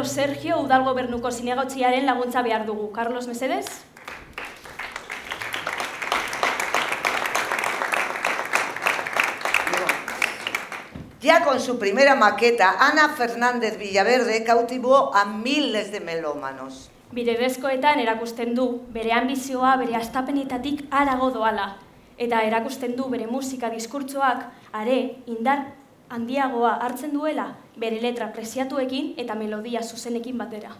Carlos Sergio Udalgo Bernuko zinegotziaren laguntza behar dugu. Carlos, mesedez? Ya con su primera maqueta, Ana Fernández Villaverde cautivó a miles de melómanos. Bire bezkoetan erakusten du bere ambizioa bere astapenetatik harago doala. Eta erakusten du bere musika diskurtsoak are indar handiagoa hartzen duela bere letra preziatuekin eta melodia zuzenekin batera.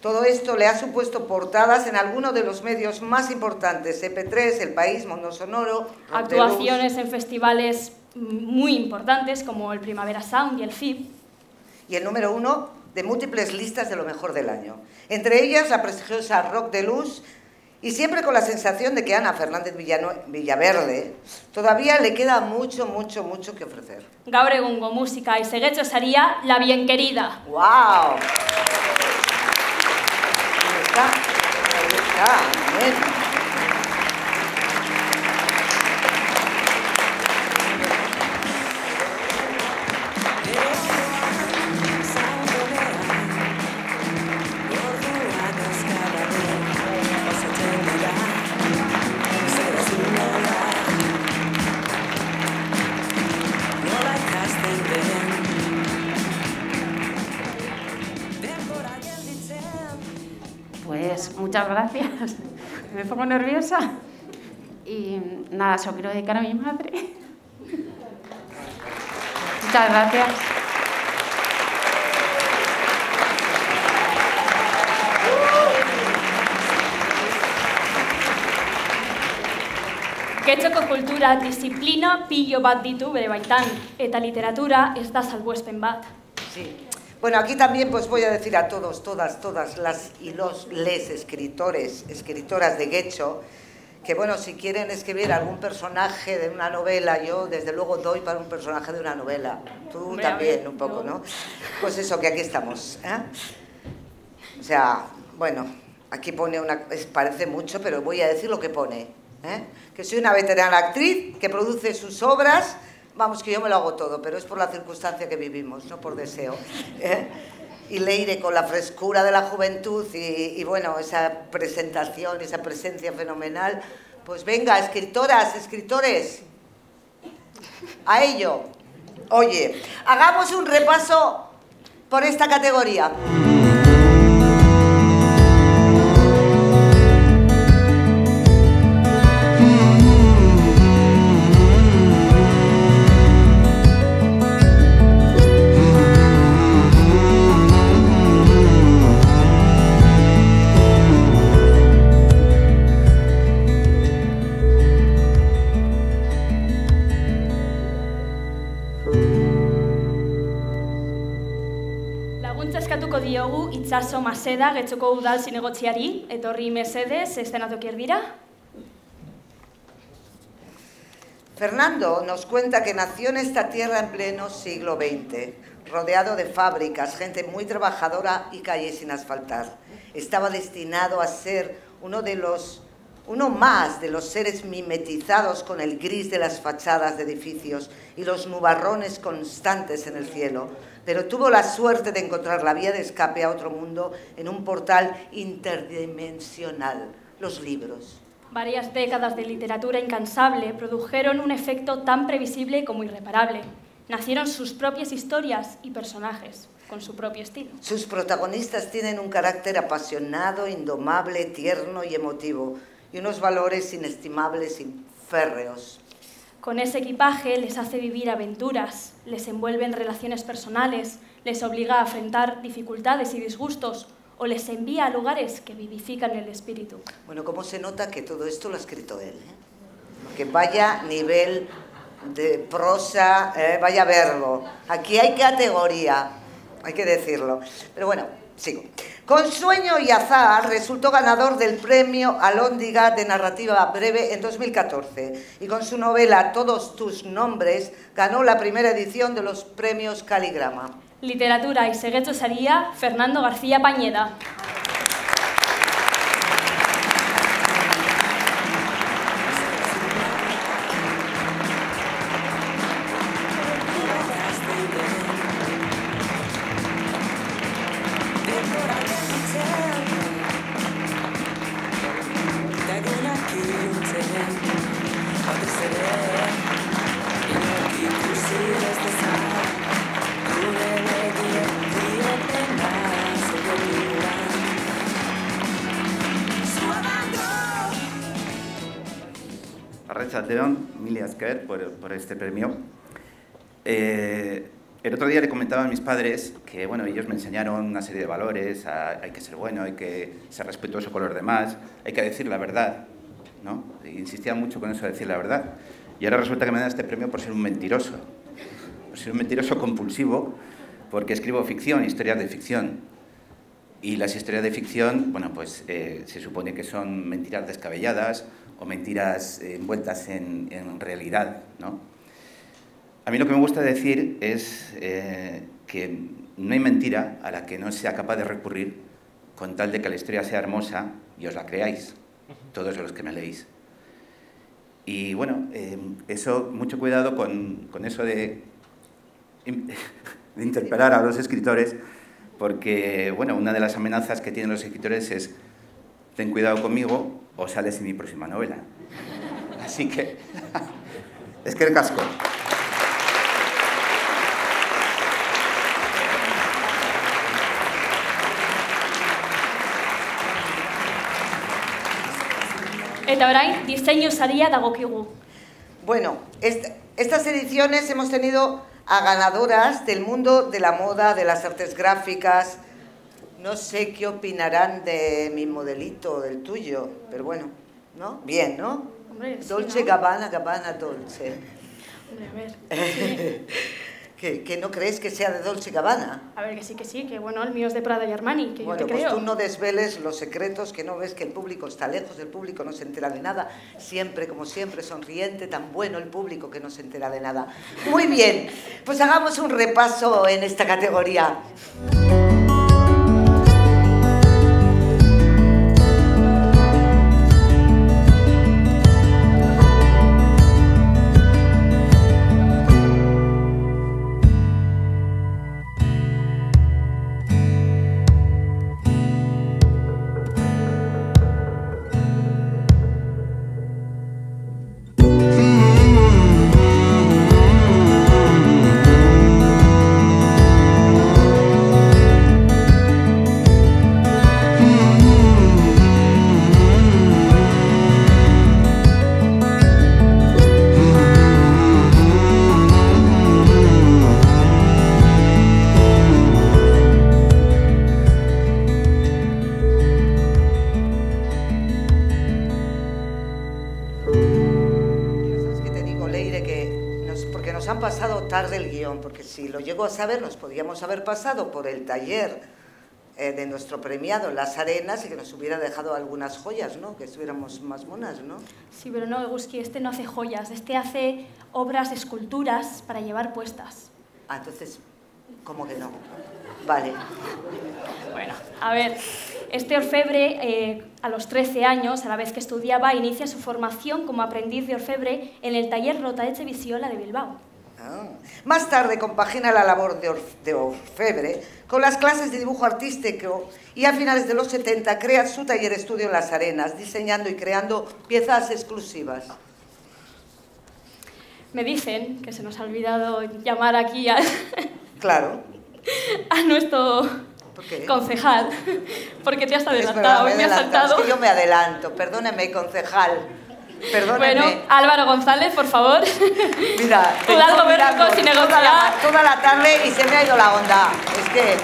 Todo esto le ha supuesto portadas en algunos de los medios más importantes, EP3, El País, Mundo Sonoro. Actuaciones en festivales muy importantes como el Primavera Sound y el FIB. y el número uno de múltiples listas de lo mejor del año. Entre ellas la prestigiosa Rock de Luz y siempre con la sensación de que Ana Fernández Villano- Villaverde todavía le queda mucho, mucho, mucho que ofrecer. Gaur egungo musika izegetxo saria La Bien Querida. ¡Wow! Ahí está, ahí está, bien. Gracias. Me pongo nerviosa. Y nada, se lo quiero dedicar a mi madre. Muchas gracias. Getxoko kultura disiplina pilo bat ditu bere baitan, eta literatura ez da salbuespen bat. Sí. Bueno, aquí también pues voy a decir a todos, todas, todas las y los les escritores, escritoras de Guecho, que bueno, si quieren escribir algún personaje de una novela, yo desde luego doy para un personaje de una novela. Tú también, un poco, ¿no? Pues eso, que aquí estamos. ¿eh? O sea, bueno, aquí pone una, parece mucho, pero voy a decir lo que pone. ¿eh? Que soy una veterana actriz que produce sus obras. Vamos, que yo me lo hago todo, pero es por la circunstancia que vivimos, no por deseo. ¿eh? y Leire con la frescura de la juventud y, y bueno, esa presentación, esa presencia fenomenal. Pues venga, escritoras, escritores, a ello. Oye, hagamos un repaso por esta categoría. Maseda, getxoko udal zinegotziari, etorri mesedez. Fernando nos cuenta que nació en esta tierra en pleno siglo XX, rodeado de fábricas, gente muy trabajadora y calles sin asfaltar. Estaba destinado a ser uno de los uno más de los seres mimetizados con el gris de las fachadas de edificios y los nubarrones constantes en el cielo, pero tuvo la suerte de encontrar la vía de escape a otro mundo en un portal interdimensional, los libros. Varias décadas de literatura incansable produjeron un efecto tan previsible como irreparable. Nacieron sus propias historias y personajes, con su propio estilo. Sus protagonistas tienen un carácter apasionado, indomable, tierno y emotivo, y unos valores inestimables y férreos. Con ese equipaje les hace vivir aventuras, les envuelve en relaciones personales, les obliga a afrontar dificultades y disgustos o les envía a lugares que vivifican el espíritu. Bueno, ¿cómo se nota que todo esto lo ha escrito él? Eh? Que vaya nivel de prosa, eh, vaya verbo. Aquí hay categoría, hay que decirlo. Pero bueno, sigo. Con Sueño y Azar resultó ganador del premio Alóndiga de narrativa breve en 2014 y con su novela Todos tus nombres ganó la primera edición de los premios Caligrama. Literatura y Seguecho Saría, Fernando García Pañeda. Por, este premio. Eh, el otro día le comentaba a mis padres que bueno, ellos me enseñaron una serie de valores, hay que ser bueno, hay que ser respetuoso con los demás, hay que decir la verdad. ¿no? insistía mucho con eso de decir la verdad. Y ahora resulta que me dan este premio por ser un mentiroso, por ser un mentiroso compulsivo, porque escribo ficción, historias de ficción. Y las historias de ficción, bueno, pues eh, se supone que son mentiras descabelladas o mentiras envueltas en, en realidad. ¿no? A mí lo que me gusta decir es eh, que no hay mentira a la que no sea capaz de recurrir con tal de que la historia sea hermosa y os la creáis, todos los que me leéis. Y bueno, eh, eso, mucho cuidado con, con eso de, de interpelar a los escritores, porque bueno, una de las amenazas que tienen los escritores es ten cuidado conmigo o sales en mi próxima novela. Así que, es que el casco. Eta orain, diseinu saria dagokigu. Bueno, estas ediciones hemos tenido a ganadoras del mundo de la moda, de las artes gráficas, no sé qué opinarán de mi modelito, del tuyo, pero bueno, ¿no? Bien, ¿no? Hombre, Dolce Gabbana, Gabbana Dolce. Hombre, a ver. ¿Que, no crees que sea de Dolce Gabbana? A ver, que sí, que sí, que bueno, el mío es de Prada y Armani, que bueno, yo te pues creo. tú no desveles los secretos, que no ves que el público está lejos, el público no se entera de nada, siempre, como siempre, sonriente, tan bueno el público que no se entera de nada. Muy bien, pues hagamos un repaso en esta categoría. Tarde el guion, porque si lo llego a saber nos podíamos haber pasado por el taller eh, de nuestro premiado Las Arenas y que nos hubiera dejado algunas joyas, ¿no? Que estuviéramos más monas, ¿no? Sí, pero no, Eguski, este no hace joyas, este hace obras, esculturas para llevar puestas. Ah, entonces, ¿cómo que no? Vale. Bueno, a ver, este orfebre, eh, a los 13 años, a la vez que estudiaba, inicia su formación como aprendiz de orfebre en el taller Rotaeche Visiola de Bilbao. Ah. Más tarde compagina la labor de, de, orfebre con las clases de dibujo artístico y a finales de los 70 crea su taller estudio en Las Arenas, diseñando y creando piezas exclusivas. Me dicen que se nos ha olvidado llamar aquí a... Claro. a nuestro concejal, porque te has adelantado, me, me has saltado. Es que yo me adelanto, perdóneme, concejal. Perdóneme. Bueno, Álvaro González, por favor. Mira, Udalgo Berrico sin negociar. Toda la, toda la tarde y se me ha ido la onda. Es que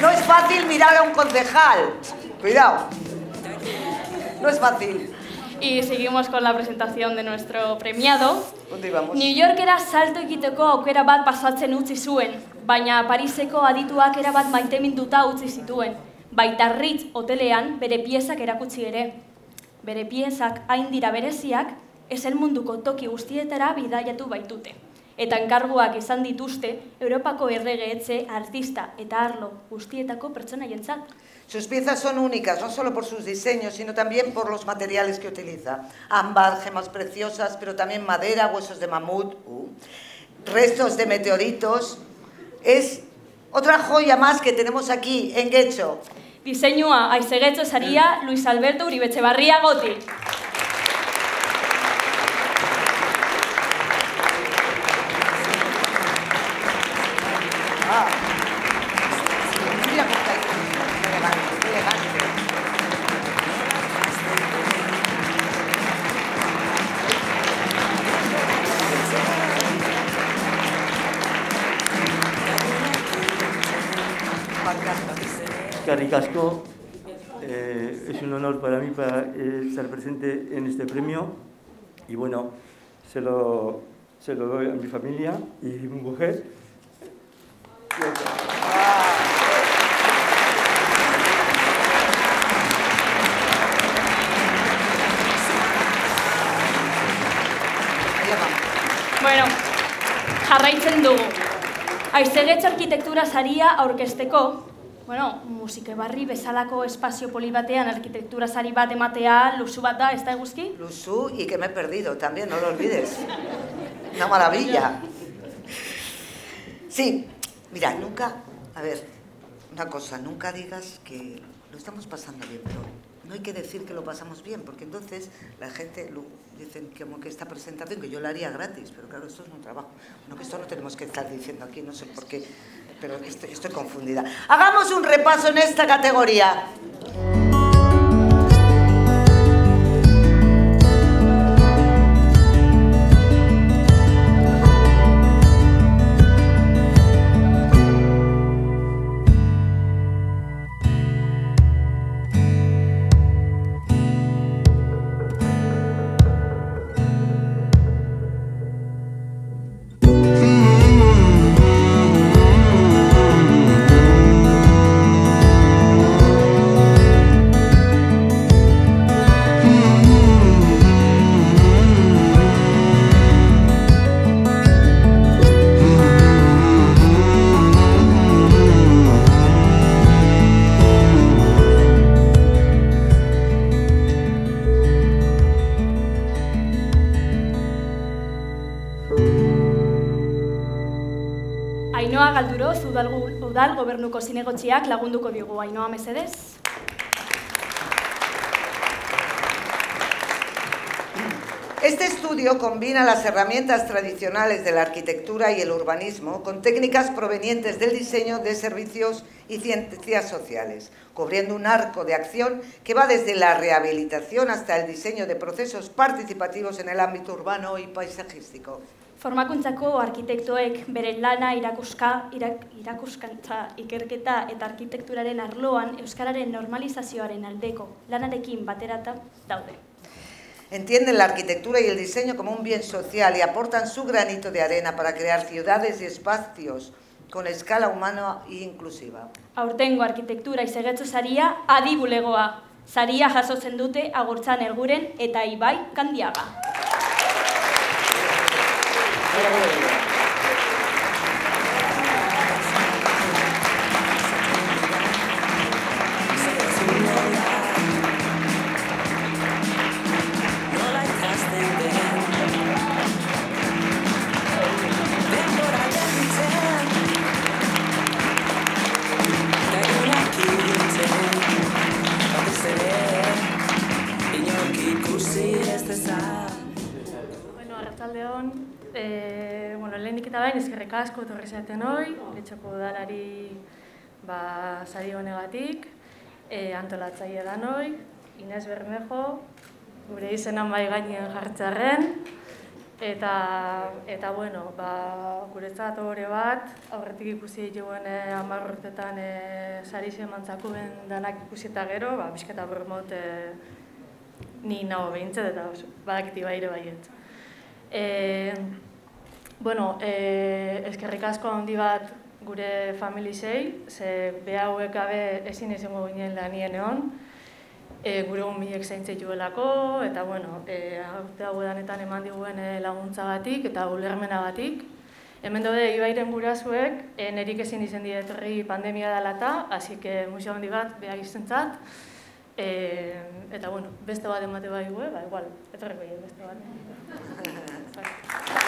no es fácil mirar a un concejal. Cuidado. No es fácil. Y seguimos con la presentación de nuestro premiado. ¿Dónde íbamos? New Yorkera salto egiteko aukera bat pasatzen utzi zuen, baina Pariseko adituak erabat maiteminduta utzi zituen. Baita Ritz hotelean bere piezak erakutsi ere. Bere piezak hain dira bereziak, ezen munduko toki guztietara bidaiatu baitute. Eta enkarguak izan dituzte Europako erregeetze artista eta arlo guztietako pertsonaientzat. Sus piezas son únicas, no solo por sus diseños, sino también por los materiales que utiliza. Ámbar, gemas preciosas, pero también madera, huesos de mamut, uh, restos de meteoritos. Es otra joya más que tenemos aquí en Getxo. Diseinua aizegetxo saria Luis Alberto Uribe Etxebarria Goti. Carricasco, eh, es un honor para mí para eh, estar presente en este premio y bueno, se lo, se lo doy a mi familia y mi mujer. Bueno, jarraitzen dugu. Aizegetx arkitektura saria aurkesteko, bueno, musike barri bezalako espazio poli batean arkitektura sari bat ematea luzu bat da, ez da y que me he perdido también, no lo olvides. Una maravilla. Sí, mira, nunca, a ver, una cosa, nunca digas que lo estamos pasando bien, pero no hay que decir que lo pasamos bien, porque entonces la gente lo, dicen como que esta presentación, que yo la haría gratis, pero claro, esto es un trabajo. No, que esto no tenemos que estar diciendo aquí, no sé por qué, pero estoy, estoy confundida. Hagamos un repaso en esta categoría. Udal gobernuko zinegotxiak lagunduko. Ainhoa mesedez. Este estudio combina las herramientas tradicionales de la arquitectura y el urbanismo con técnicas provenientes del diseño de servicios y ciencias sociales, cubriendo un arco de acción que va desde la rehabilitación hasta el diseño de procesos participativos en el ámbito urbano y paisajístico. Formakuntzako arkitektoek beren lana irakuska, irak, irakuskantza ikerketa eta arkitekturaren arloan euskararen normalizazioaren aldeko lanarekin baterata daude. entienden la arquitectura y el diseño como un bien social y aportan su granito de arena para crear ciudades y espacios con escala humana e inclusiva. Aurtengo arkitektura izegetzu saria adi bulegoa. Saria jasotzen dute agurtzan elguren eta ibai kandiaga. Bueno, asko torri zaten hoi, letxoko udalari ba, sari honegatik, e, antolatzaile da noi, Inez Bermejo, gure izena mai gainen jartzearen, eta, eta bueno, ba, guretzat hori bat, aurretik ikusi dituen e, urtetan e, sari zemantzako ben danak ikusi eta gero, ba, bisketa bermot e, ni nago behintzat eta badakiti baire baiet. E, bueno, e, eskerrik asko handi bat gure familizei, ze be hauek gabe ezin izango ginen lanien egon, e, gure gumilek zaintzei juelako, eta bueno, e, haute hau edanetan eman diguen e, laguntzagatik eta ulermenagatik. Hemen daude ibairen gurazuek, e, nerik ezin izen etorri pandemia dela eta, hasi que museo handi bat behar izentzat. E, eta bueno, beste bat emate bai gue, ba, igual, etorreko beste bat.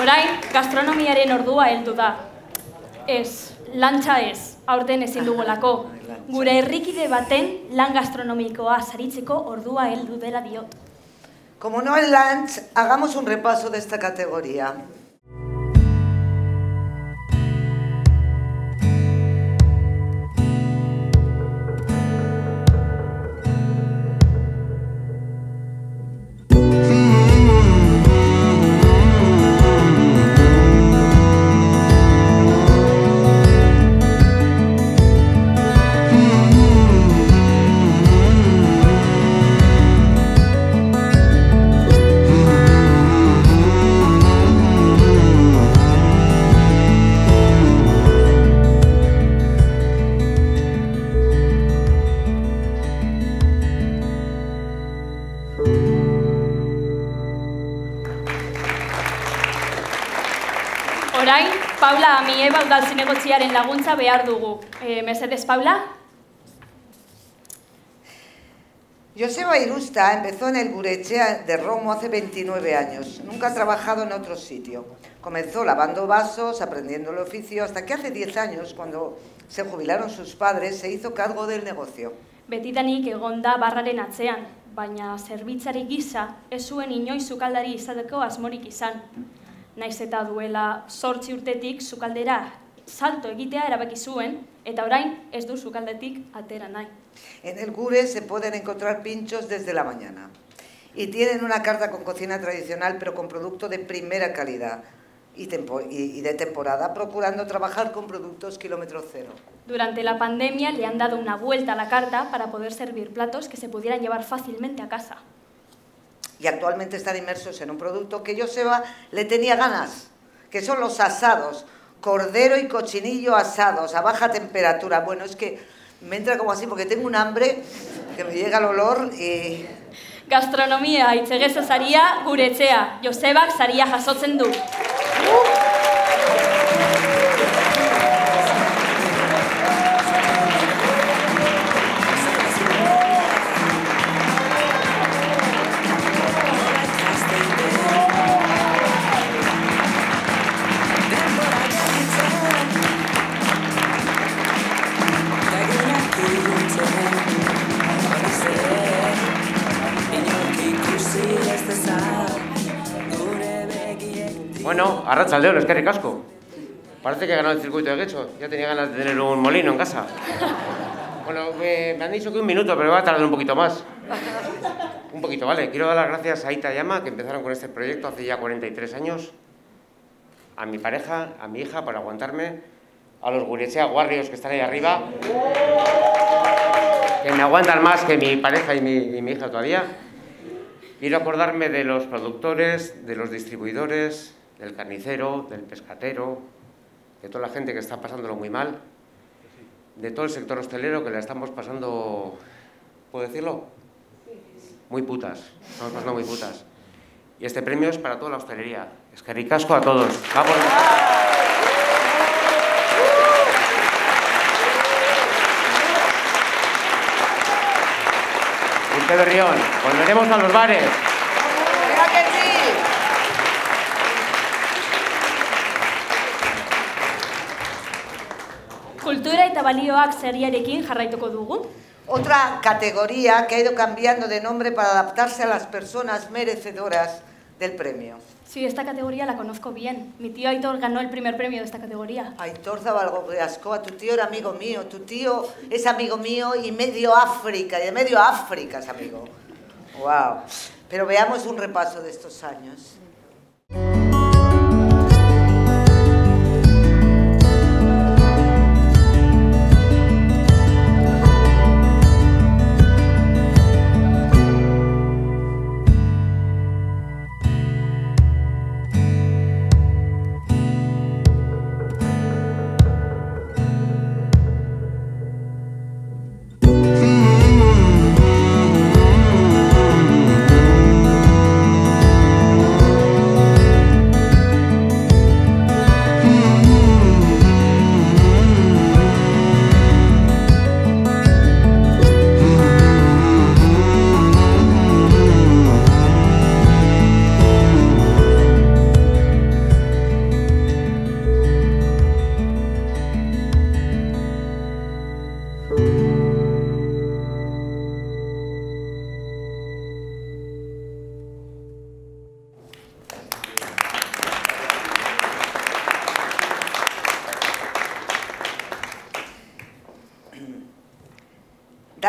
Orain, gastronomiaren ordua heldu da. Ez, lantxa ez, aurten ezin dugulako. Gure herrikide baten lan gastronomikoa saritzeko ordua heldu dela diot. Como no el lunch, hagamos un repaso de esta categoría. Udal zinegotziaren laguntza behar dugu. E, mesedez, Paula? Joseba Irusta empezó en el Gurechea de Romo hace 29 años. Nunca ha trabajado en otro sitio. Comenzó lavando vasos, aprendiendo el oficio, hasta que hace 10 años, cuando se jubilaron sus padres, se hizo cargo del negocio. Betidanik egon da barraren atzean, baina zerbitzari gisa ez zuen inoiz sukaldari izateko asmorik izan. Naiz eta duela sortzi urtetik sukaldera salto egitea erabaki zuen, eta orain ez du sukaldetik atera nahi. En el Gure se pueden encontrar pinchos desde la mañana. Y tienen una carta con cocina tradicional, pero con producto de primera calidad y, tempo- y- y de temporada, procurando trabajar con productos kilómetro cero. Durante la pandemia le han dado una vuelta a la carta para poder servir platos que se pudieran llevar fácilmente a casa. Y actualmente están inmersos en un producto que Joseba le tenía ganas, que son los asados, cordero y cochinillo asados a baja temperatura. Bueno, es que me entra como así porque tengo un hambre que me llega el olor y... Gastronomia itzegezo saria gure etxea, Josebak saria jasotzen du. Bueno, arratsaldeon, eskerrik asko. Parece que he ganado el circuito de Guecho. Ya tenía ganas de tener un molino en casa. Bueno, me, me han dicho que un minuto, pero va a tardar un poquito más. Un poquito, vale. Quiero dar las gracias a Ita y Ama, que empezaron con este proyecto hace ya 43 años. A mi pareja, a mi hija, por aguantarme. a los Warriors que están ahí arriba, que me aguantan más que mi pareja y mi, y mi hija todavía. Quiero acordarme de los productores, de los distribuidores, del carnicero, del pescatero, de toda la gente que está pasándolo muy mal, de todo el sector hostelero que la estamos pasando, ¿puedo decirlo? Muy putas, estamos muy putas. Y este premio es para toda la hostelería. Es que ricasco a todos. Vamos. Volveremos a los bares. ¡Mira que sí! Kultura eta balioak seriarekin jarraituko dugu. Otra categoría que ha ido cambiando de nombre para adaptarse a las personas merecedoras del premio. Sí, esta categoría la conozco bien. Mi tío Aitor ganó el primer premio de esta categoría. Aitor Zabalgoascoa, tu tío era amigo mío, tu tío es amigo mío y medio África, y de medio África es amigo. Wow. Pero veamos un repaso de estos años.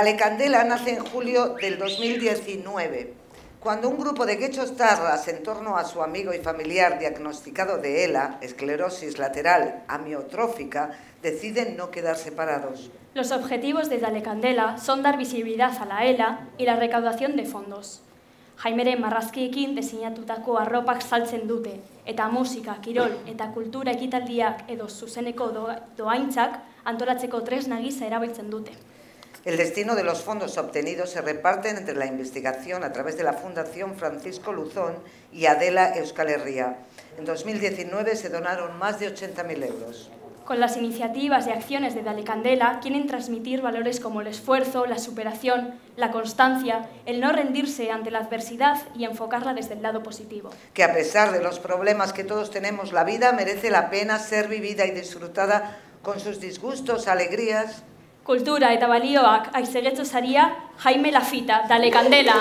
Dale Candela nace en julio del 2019, cuando un grupo de quechos tarras en torno a su amigo y familiar diagnosticado de ELA, esclerosis lateral amiotrófica, deciden no quedar separados. Los objetivos de Dale Candela son dar visibilidad a la ELA y la recaudación de fondos. Jaimeren marrazkiekin deseinatutako arropak saltzen dute, eta musika, kirol eta kultura ekitaldiak edo zuzeneko do- doaintzak antolatzeko tresna gisa erabiltzen dute. El destino de los fondos obtenidos se reparten entre la investigación a través de la Fundación Francisco Luzón y Adela Euskal Herria. En 2019 se donaron más de 80.000 euros. Con las iniciativas y acciones de Dale Candela quieren transmitir valores como el esfuerzo, la superación, la constancia, el no rendirse ante la adversidad y enfocarla desde el lado positivo. Que a pesar de los problemas que todos tenemos, la vida merece la pena ser vivida y disfrutada con sus disgustos, alegrías. Kultura eta balioak aizegetzo saria Jaime Lafita, Dale Candela.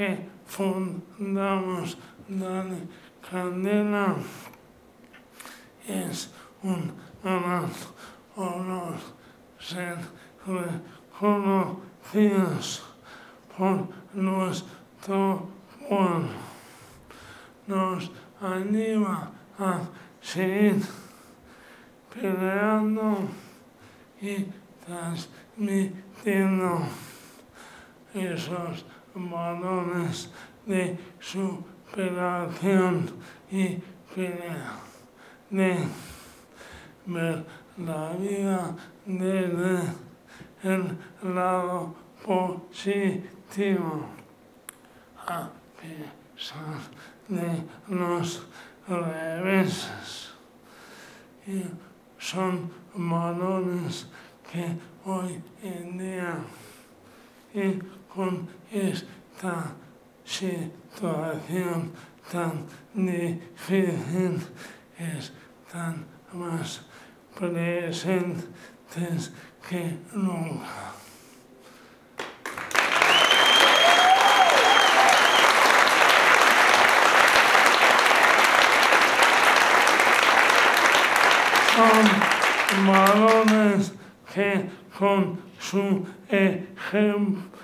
Que fundamos Dale Candela, es un gran honor ser reconocidos por nuestro pueblo. nos anima a seguir peleando y transmitiendo esos valores de superación y pelea, de ver la vida desde el lado positivo, a pesar de los reveses. Y son valores que hoy en día y con esta situación tan difícil están más presentes que nunca. Son valores que con su ejemplo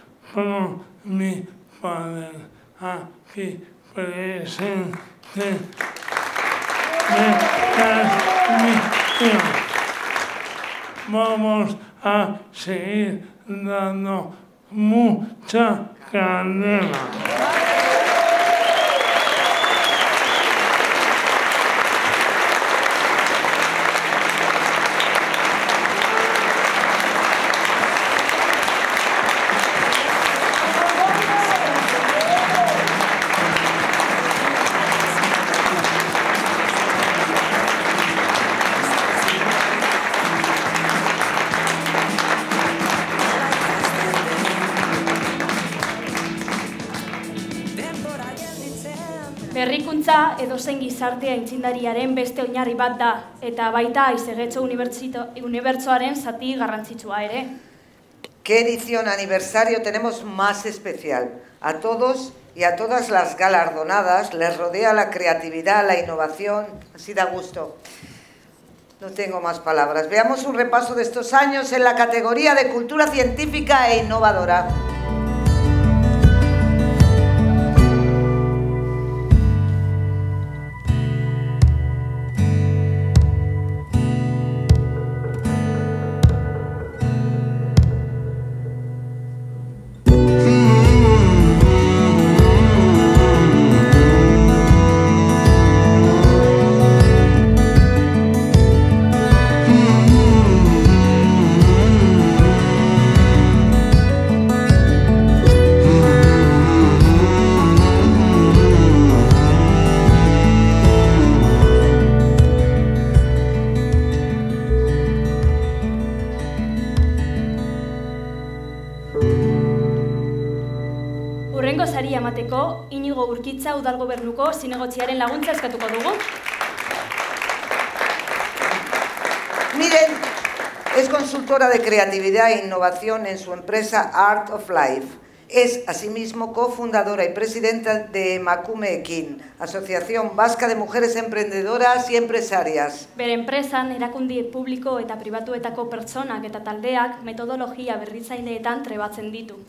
mi padre aquí presente. Vamos a seguir dando mucha candela. Edozein gizartea aintzindariaren beste oinarri bat da, eta baita aizegetxo unibertsoaren zati garrantzitsua ere. ¿Qué edición aniversario tenemos más especial? A todos y a todas las galardonadas les rodea la creatividad, la innovación, así da gusto. No tengo más palabras. Veamos un repaso de estos años en la categoría de cultura científica e innovadora. Urkitza udal gobernuko zinegotziaren laguntza eskatuko dugu. Miren, es consultora de creatividad e innovación en su empresa Art of Life. Es asimismo cofundadora y presidenta de Macume Ekin, Asociación Vasca de Mujeres Emprendedoras y Empresarias. Bere enpresan erakundi publiko eta pribatuetako pertsonak eta taldeak metodologia berritzaileetan trebatzen ditu.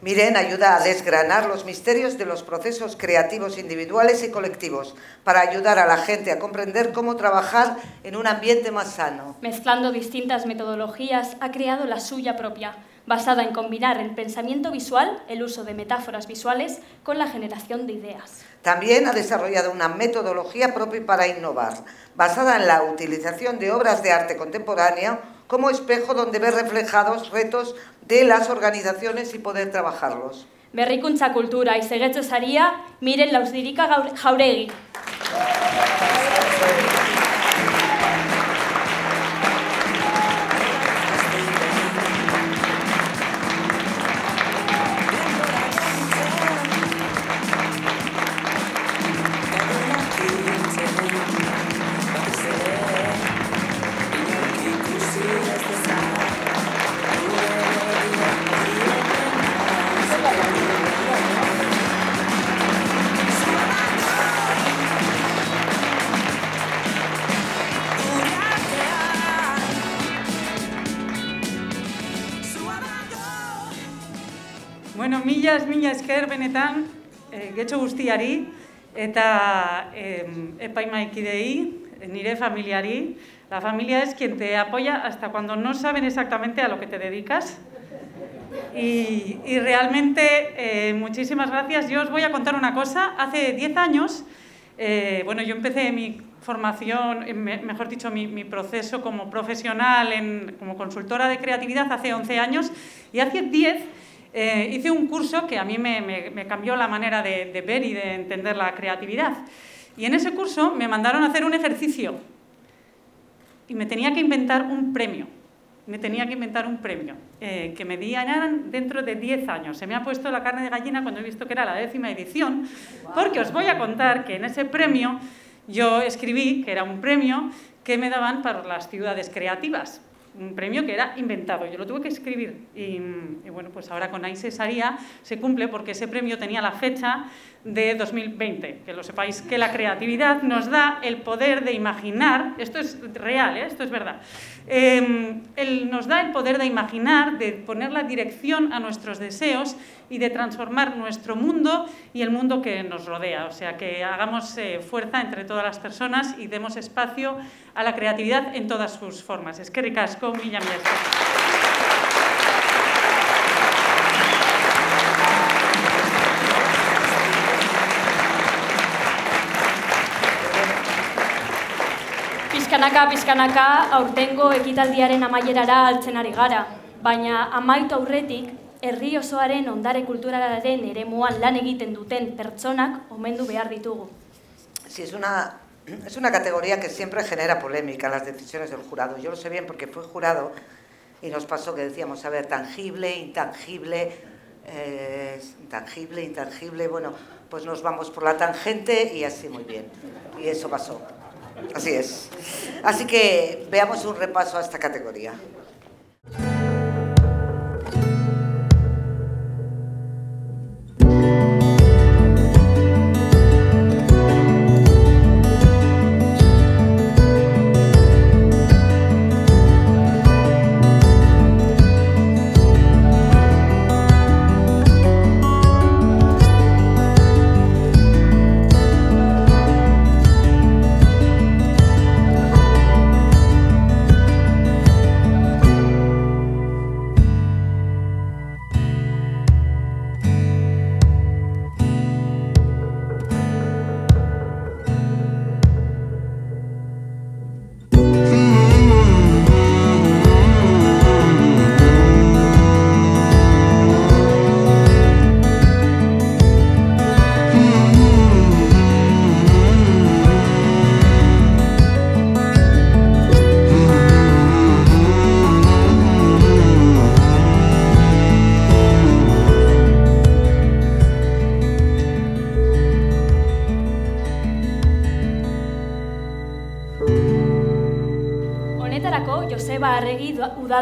Miren ayuda a desgranar los misterios de los procesos creativos individuales y colectivos para ayudar a la gente a comprender cómo trabajar en un ambiente más sano. Mezclando distintas metodologías, ha creado la suya propia, basada en combinar el pensamiento visual, el uso de metáforas visuales, con la generación de ideas. También ha desarrollado una metodología propia para innovar, basada en la utilización de obras de arte contemporáneo como espejo donde ver reflejados retos de las organizaciones y poder trabajarlos. Berrikuntza kultura izegetxo saria, miren lausdirika gaur- benetan, e, getxo guztiari, eta eh, epaimaikidei, nire familiari. La familia es quien te apoya hasta cuando no saben exactamente a lo que te dedicas. Y, y realmente, eh, muchísimas gracias. Yo os voy a contar una cosa. Hace 10 años, eh, bueno, yo empecé mi formación, me- mejor dicho, mi, mi proceso como profesional, en, como consultora de creatividad hace 11 años y hace 10 eh, hice un curso que a mí me, me- me cambió la manera de, de ver y de entender la creatividad. Y en ese curso me mandaron a hacer un ejercicio y me tenía que inventar un premio. Me tenía que inventar un premio eh, que me dieran dentro de 10 años. Se me ha puesto la carne de gallina cuando he visto que era la décima edición, porque os voy a contar que en ese premio yo escribí que era un premio que me daban para las ciudades creativas. Un premio que era inventado, yo lo tuve que escribir. Y, bueno, pues ahora con Aise Saría se cumple porque ese premio tenía la fecha de 2020. Que lo sepáis que la creatividad nos da el poder de imaginar, esto es real, ¿eh? esto es verdad, Eh, el- nos da el poder de imaginar, de poner la dirección a nuestros deseos y de transformar nuestro mundo y el mundo que nos rodea. O sea, que hagamos eh, fuerza entre todas las personas y demos espacio a la creatividad en todas sus formas. Es que ricasco, mila Pizkanaka, pizkanaka, aurtengo ekitaldiaren amaierara altzen ari gara. Baina amaitu aurretik, herri osoaren ondare kulturalaren eremuan lan egiten duten pertsonak omendu behar ditugu. Sí, es una, es una categoría que siempre genera polémica las decisiones del jurado. Yo lo sé bien porque fui jurado y nos pasó que decíamos, a ver, tangible, intangible, eh, tangible, intangible, bueno, pues nos vamos por la tangente y así muy bien. Y eso pasó. Así es. Así que veamos un repaso a esta categoría.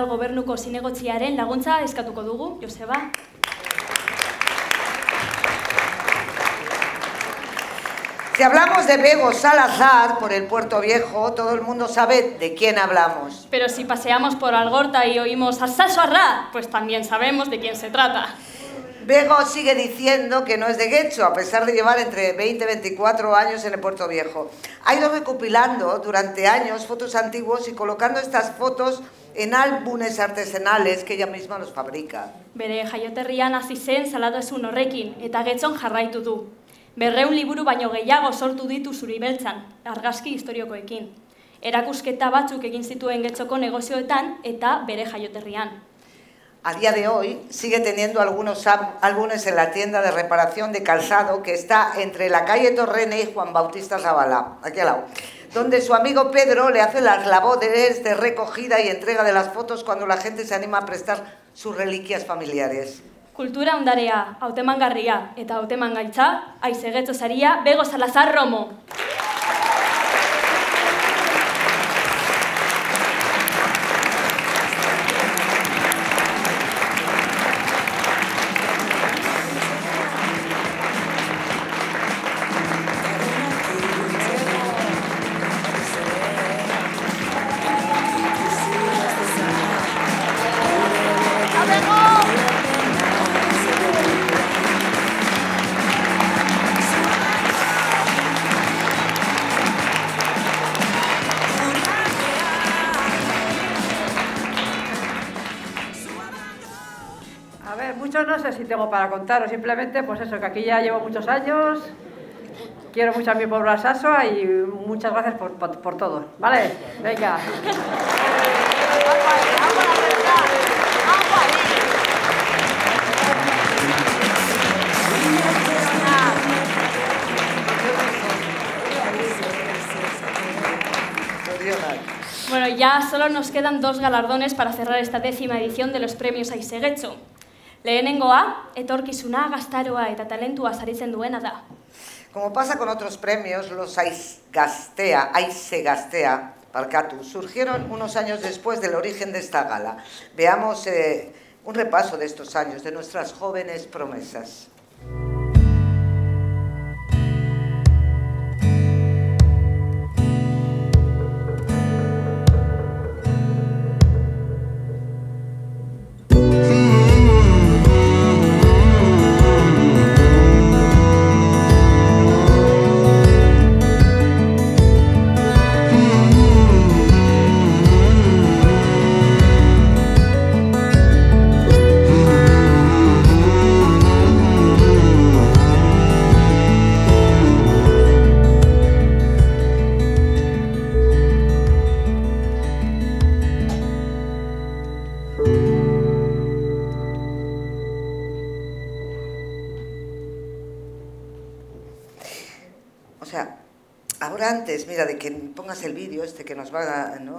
Gobernuko zinegotziaren laguntza eskatuko dugu. Joseba. Si hablamos de Bego Salazar por el Puerto Viejo, todo el mundo sabe de quién hablamos. Pero si paseamos por Algorta y oímos Asaso Arra, pues también sabemos de quién se trata. Bego sigue diciendo que no es de Guecho, a pesar de llevar entre 20 y 24 años en el Puerto Viejo. Ha ido recopilando durante años fotos antiguos y colocando estas fotos en álbumes artesanales que ella misma los fabrica. Bere jaioterrian hasi zen saladoesun horrekin eta getzon jarraitu du. Berreun liburu baino gehiago sortu ditu zuri beltzan, argazki historiokoekin. Erakusketa batzuk egin zituen getzoko negozioetan eta bere jaioterrian. A día de hoy sigue teniendo algunos álbumes en la tienda de reparación de calzado que está entre la calle Torrene y Juan Bautista Zavala, aquí al lado, donde su amigo Pedro le hace las labores de recogida y entrega de las fotos cuando la gente se anima a prestar sus reliquias familiares. Kultura ondarea, hautemangarria eta hautemangaitza, aizegetzo saria, Bego Salazar Romo. Tengo para contaros, simplemente pues eso, que aquí ya llevo muchos años, quiero mucho a mi pueblo Alsasua y muchas gracias por, por, por todo, ¿vale? Venga. Bueno, ya solo nos quedan dos galardones para cerrar esta décima edición de los premios Aisegetxo. Lehenengoa, etorkizuna, gaztaroa eta talentua saritzen duena da. Como pasa con otros premios, los Aisgastea, Aisegastea, Parcatu, surgieron unos años después del origen de esta gala. Veamos eh, un repaso de estos años, de nuestras jóvenes promesas.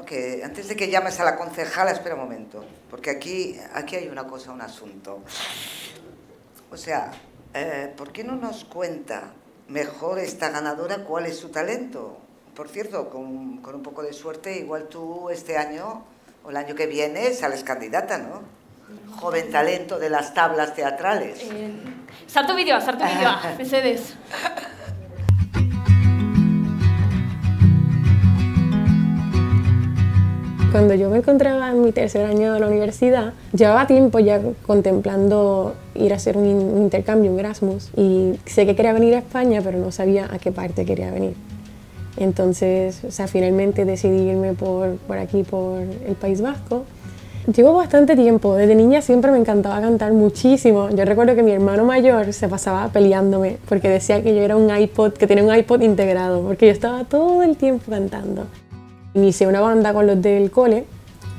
Que antes de que llames a la concejala, espera un momento, porque aquí, aquí hay una cosa, un asunto. O sea, eh, ¿por qué no nos cuenta mejor esta ganadora cuál es su talento? Por cierto, con, con un poco de suerte, igual tú este año o el año que viene sales candidata, ¿no? Joven talento de las tablas teatrales. Eh, sartu bideoa, sartu bideoa, mesedez. Cuando yo me encontraba en mi tercer año de la universidad, llevaba tiempo ya contemplando ir a hacer un, in- un intercambio, un Erasmus, y sé que quería venir a España, pero no sabía a qué parte quería venir. Entonces, o sea, finalmente decidí irme por, por aquí, por el País Vasco. Llevo bastante tiempo, desde niña siempre me encantaba cantar muchísimo. Yo recuerdo que mi hermano mayor se pasaba peleándome porque decía que yo era un iPod, que tenía un iPod integrado, porque yo estaba todo el tiempo cantando. Inicié una banda con los del cole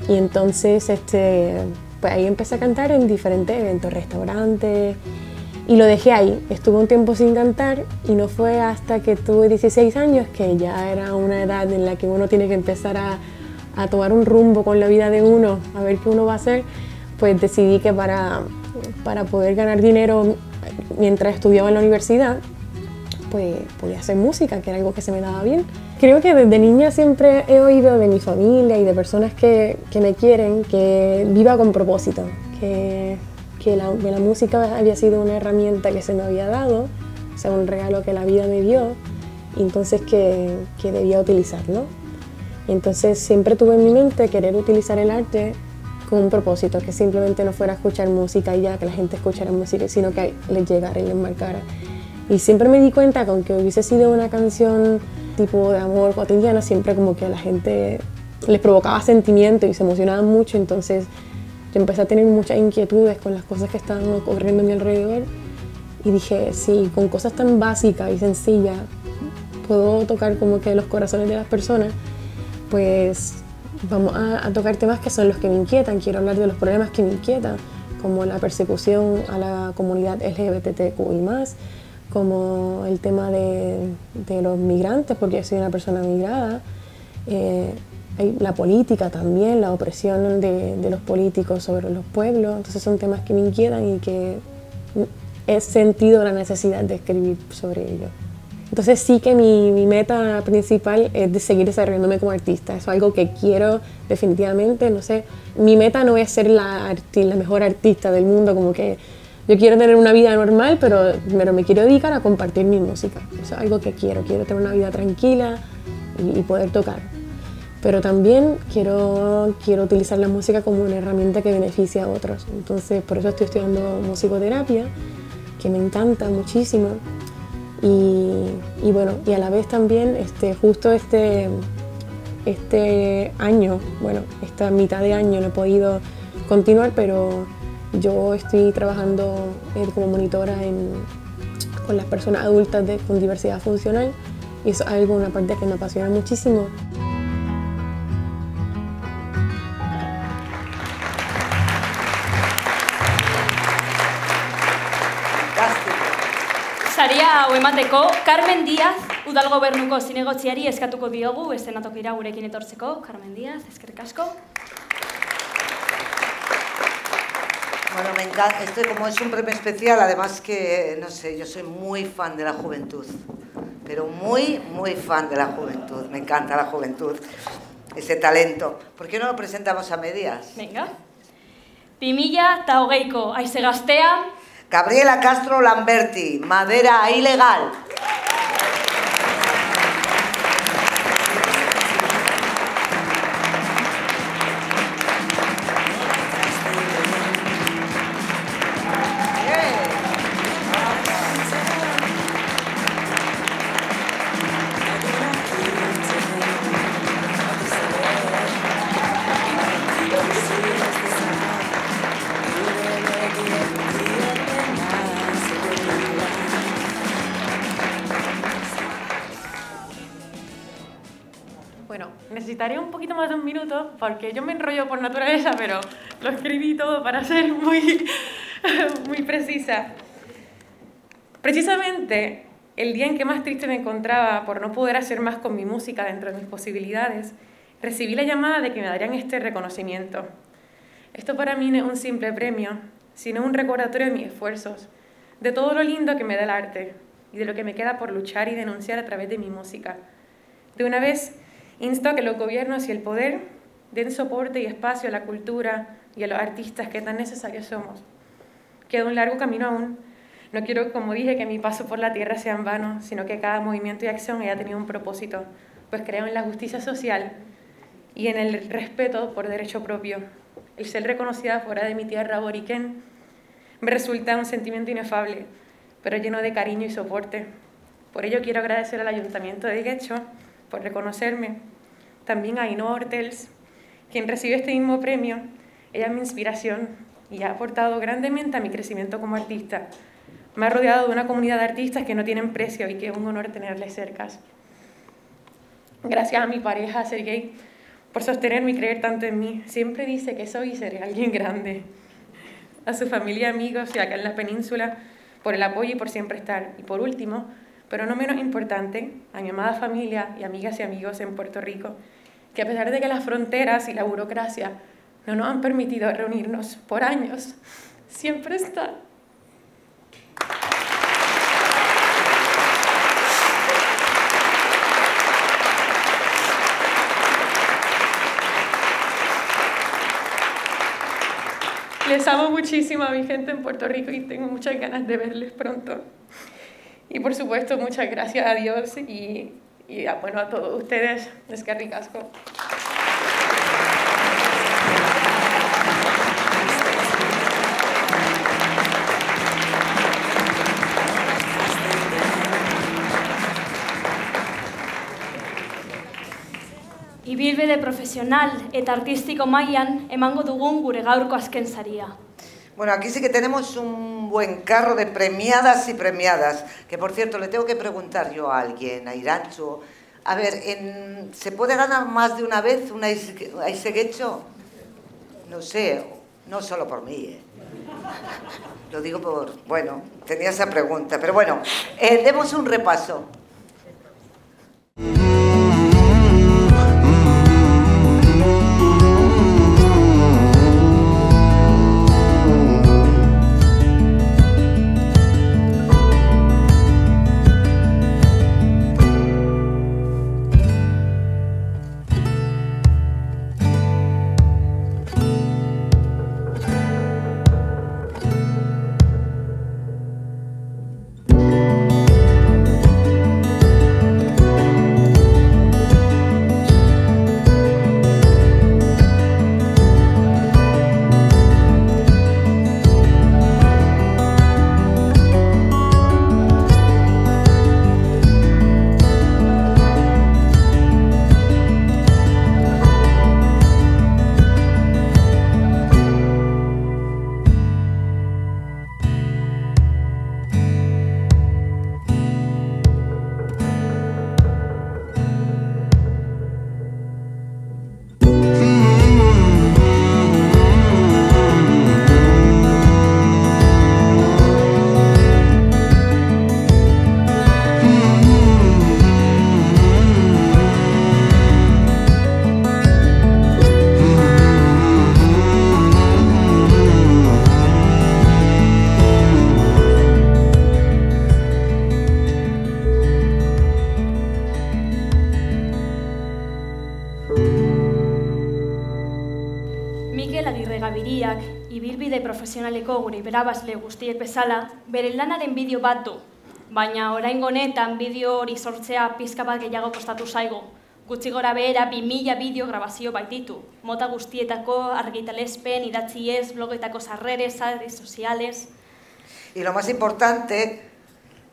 y entonces este, pues ahí empecé a cantar en diferentes eventos, restaurantes y lo dejé ahí. Estuve un tiempo sin cantar y no fue hasta que tuve 16 años, que ya era una edad en la que uno tiene que empezar a, a tomar un rumbo con la vida de uno, a ver qué uno va a hacer, pues decidí que para, para poder ganar dinero mientras estudiaba en la universidad, pues podía hacer música, que era algo que se me daba bien. Creo que desde niña siempre he oído de mi familia y de personas que, que me quieren que viva con propósito, que, que la, que la música había sido una herramienta que se me había dado, o sea, un regalo que la vida me dio, y entonces que, que debía utilizarlo. Y entonces siempre tuve en mi mente querer utilizar el arte con un propósito, que simplemente no fuera escuchar música y ya, que la gente escuchara música, sino que les llegara y les marcara. Y siempre me di cuenta que aunque hubiese sido una canción tipo de amor cotidiana, siempre como que a la gente les provocaba sentimiento y se emocionaban mucho, entonces yo empecé a tener muchas inquietudes con las cosas que estaban ocurriendo a mi alrededor y dije, sí, con cosas tan básicas y sencillas puedo tocar como que los corazones de las personas, pues vamos a, a tocar temas que son los que me inquietan, quiero hablar de los problemas que me inquietan, como la persecución a la comunidad LGBTQI+, como el tema de, de los migrantes, porque yo soy una persona migrada, eh, la política también, la opresión de, de los políticos sobre los pueblos, entonces son temas que me inquietan y que he sentido la necesidad de escribir sobre ellos. Entonces sí que mi, mi, meta principal es de seguir desarrollándome como artista. Eso es algo que quiero definitivamente, no sé. Mi meta no es ser la, la mejor artista del mundo, como que yo quiero tener una vida normal, pero, pero me quiero dedicar a compartir mi música. Eso es algo que quiero. Quiero tener una vida tranquila y, y poder tocar. Pero también quiero, quiero utilizar la música como una herramienta que beneficie a otros. Entonces por eso estoy estudiando musicoterapia, que me encanta muchísimo. Y, y, bueno, y a la vez también este, justo este, este año, bueno, esta mitad de año no he podido continuar, pero Yo estoy trabajando eh, como monitora en, con las personas adultas de, con diversidad funcional y eso es algo, una parte que me apasiona muchísimo. Saria hau emateko, Carmen Díaz, udal gobernuko zinegotziari eskatuko diogu, estenatokira gurekin etortzeko. Carmen Díaz, eskerrik asko. Bueno, me encanta, esto como es un premio especial, además que, no sé, yo soy muy fan de la juventud, pero muy, muy fan de la juventud, me encanta la juventud, ese talento. ¿Por qué no lo presentamos a medias? Venga. Pimilla eta hogeiko, aize gaztea, Gabriela Castro Lamberti, madera ilegal. Porque yo me enrollo por naturaleza, pero lo escribí todo para ser muy, muy precisa. Precisamente el día en que más triste me encontraba por no poder hacer más con mi música dentro de mis posibilidades, recibí la llamada de que me darían este reconocimiento. Esto para mí no es un simple premio, sino un recordatorio de mis esfuerzos, de todo lo lindo que me da el arte y de lo que me queda por luchar y denunciar a través de mi música. De una vez, insto a que los gobiernos y el poder den soporte y espacio a la cultura y a los artistas que tan necesarios somos. Queda un largo camino aún. No quiero, como dije, que mi paso por la tierra sea en vano, sino que cada movimiento y acción haya tenido un propósito, pues creo en la justicia social y en el respeto por derecho propio. El ser reconocida fuera de mi tierra boriquén me resulta un sentimiento inefable, pero lleno de cariño y soporte. Por ello quiero agradecer al Ayuntamiento de Guecho por reconocerme, también a Ino Hortels, quien recibe este mismo premio. Ella es mi inspiración y ha aportado grandemente a mi crecimiento como artista. Me ha rodeado de una comunidad de artistas que no tienen precio y que es un honor tenerles cerca. Gracias a mi pareja, Sergei, por sostenerme y creer tanto en mí. Siempre dice que soy y seré alguien grande. A su familia, amigos y acá en la península, por el apoyo y por siempre estar. Y por último, pero no menos importante, a mi amada familia y amigas y amigos en Puerto Rico, que a pesar de que las fronteras y la burocracia no nos han permitido reunirnos por años, siempre están. Les amo muchísimo a mi gente en Puerto Rico y tengo muchas ganas de verles pronto. Y por supuesto, muchas gracias a Dios y, y a, bueno, a todos ustedes. Es que ricasco. Ibilbide profesional eta artistiko mailan emango dugun gure gaurko azken saria. Bueno, aquí sí que tenemos un buen carro de premiadas y premiadas. Que por cierto, le tengo que preguntar yo a alguien, a Irancho. A ver, ¿se puede ganar más de una vez un aiseguecho? No sé, no solo por mí. ¿eh? Lo digo por. Bueno, tenía esa pregunta. Pero bueno, eh, demos un repaso. Profesionaleko gure berabazle guztiek bezala, bere lanaren bideo bat du. Baina orain honetan bideo hori sortzea pizka bat gehiago kostatu zaigu. Gutxi gora behera bi bideo grabazio baititu. Mota guztietako argitalespen, idatziez, blogetako sarreres, redes sociales... Y lo más importante,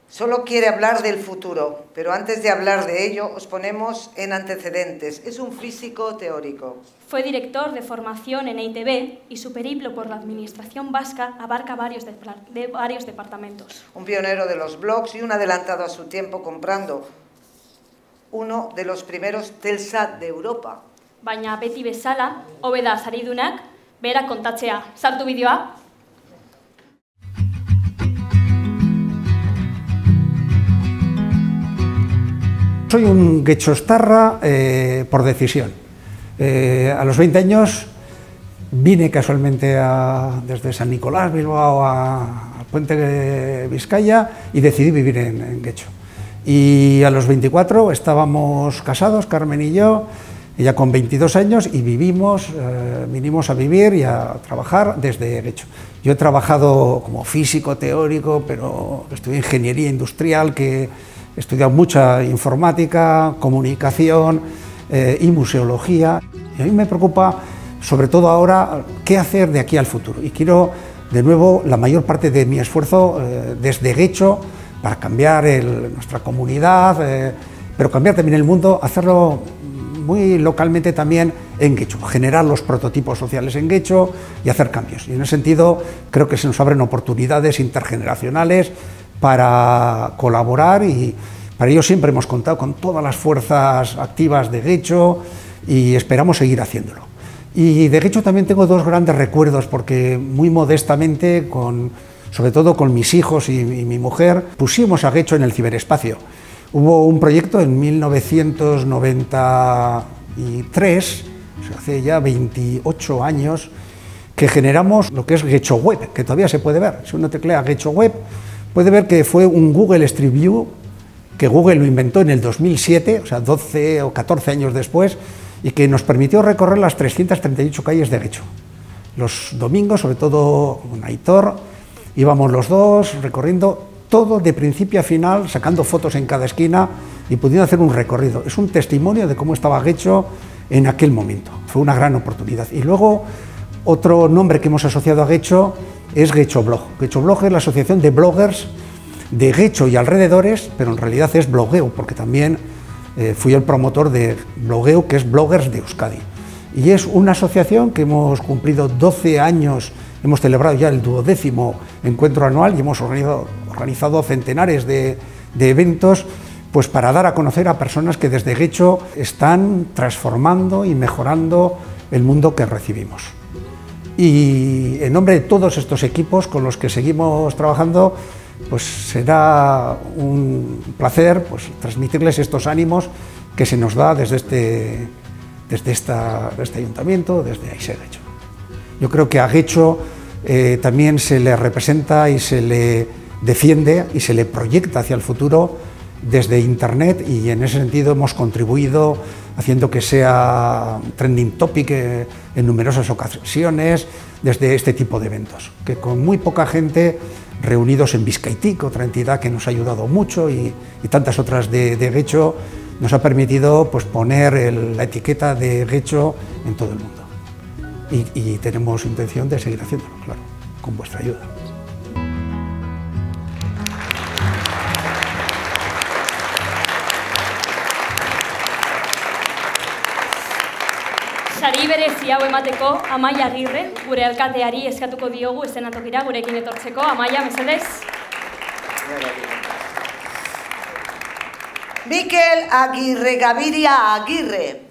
Solo quiere hablar del futuro, pero antes de hablar de ello os ponemos en antecedentes. Es un físico teórico. Fue director de formación en EITB y su periplo por la administración vasca abarca varios, de, de varios departamentos. Un pionero de los blogs y un adelantado a su tiempo comprando uno de los primeros Telsat de Europa. Baina beti bezala, hobeda saridunak, bera kontatzea. Sartu bideoa, Soy un guechostarra eh, por decisión. Eh, a los 20 años vine casualmente desde San Nicolás, Bilbao, al puente de Vizcaya y decidí vivir en, en, Guecho. Y a los 24 estábamos casados, Carmen y yo, ya con 22 años, y vivimos, eh, vinimos a vivir y a trabajar desde Guecho. Yo he trabajado como físico teórico, pero estudié ingeniería industrial, que He estudiado mucha informática, comunicación eh, y museología. Y a mí me preocupa, sobre todo ahora, qué hacer de aquí al futuro. Y quiero, de nuevo, la mayor parte de mi esfuerzo eh, desde Guecho para cambiar nuestra comunidad, eh, pero cambiar también el mundo, hacerlo muy localmente también en Guecho, generar los prototipos sociales en Guecho y hacer cambios. Y en ese sentido creo que se nos abren oportunidades intergeneracionales para colaborar y para ello siempre hemos contado con todas las fuerzas activas de Guecho y esperamos seguir haciéndolo. Y de Guecho también tengo dos grandes recuerdos porque muy modestamente, con, sobre todo con mis hijos y, y mi mujer, pusimos a Guecho en el ciberespacio. Hubo un proyecto en 1993, hace ya 28 años, que generamos lo que es Guecho Web, que todavía se puede ver. Si uno teclea Guecho Web, puede ver que fue un Google Street View que Google lo inventó en el 2007, o sea, 12 o 14 años después, y que nos permitió recorrer las 338 calles de Guecho. Los domingos, sobre todo con Aitor, íbamos los dos recorriendo todo de principio a final, sacando fotos en cada esquina y pudiendo hacer un recorrido. Es un testimonio de cómo estaba Guecho en aquel momento. Fue una gran oportunidad. Y luego, otro nombre que hemos asociado a Guecho es Guecho Blog. Guecho Blog es la asociación de bloggers de Guecho y alrededores, pero en realidad es blogueo, porque también eh, fui el promotor de blogueo, que es Bloggers de Euskadi. Y es una asociación que hemos cumplido 12 años, hemos celebrado ya el duodécimo encuentro anual y hemos organizado, centenares de, de eventos pues para dar a conocer a personas que desde Guecho están transformando y mejorando el mundo que recibimos. Y en nombre de todos estos equipos con los que seguimos trabajando, pues será un placer pues, transmitirles estos ánimos que se nos da desde este, desde esta, este ayuntamiento, desde Aiseguecho. Yo creo que a Guecho eh, también se le representa y se le defiende y se le proyecta hacia el futuro desde Internet y en ese sentido hemos contribuido haciendo que sea trending topic en numerosas ocasiones desde este tipo de eventos, que con muy poca gente reunidos en Vizcaitic, otra entidad que nos ha ayudado mucho y, tantas otras de, de, Guecho, nos ha permitido pues, poner la etiqueta de Guecho en todo el mundo. Y, y tenemos intención de seguir haciéndolo, claro, con vuestra ayuda. Berezi hau emateko Amaia Agirre, gure alkateari eskatuko diogu estenatokira gurekin etortzeko. Amaia, mesedez. Mikel Agirre Gaviria Agirre.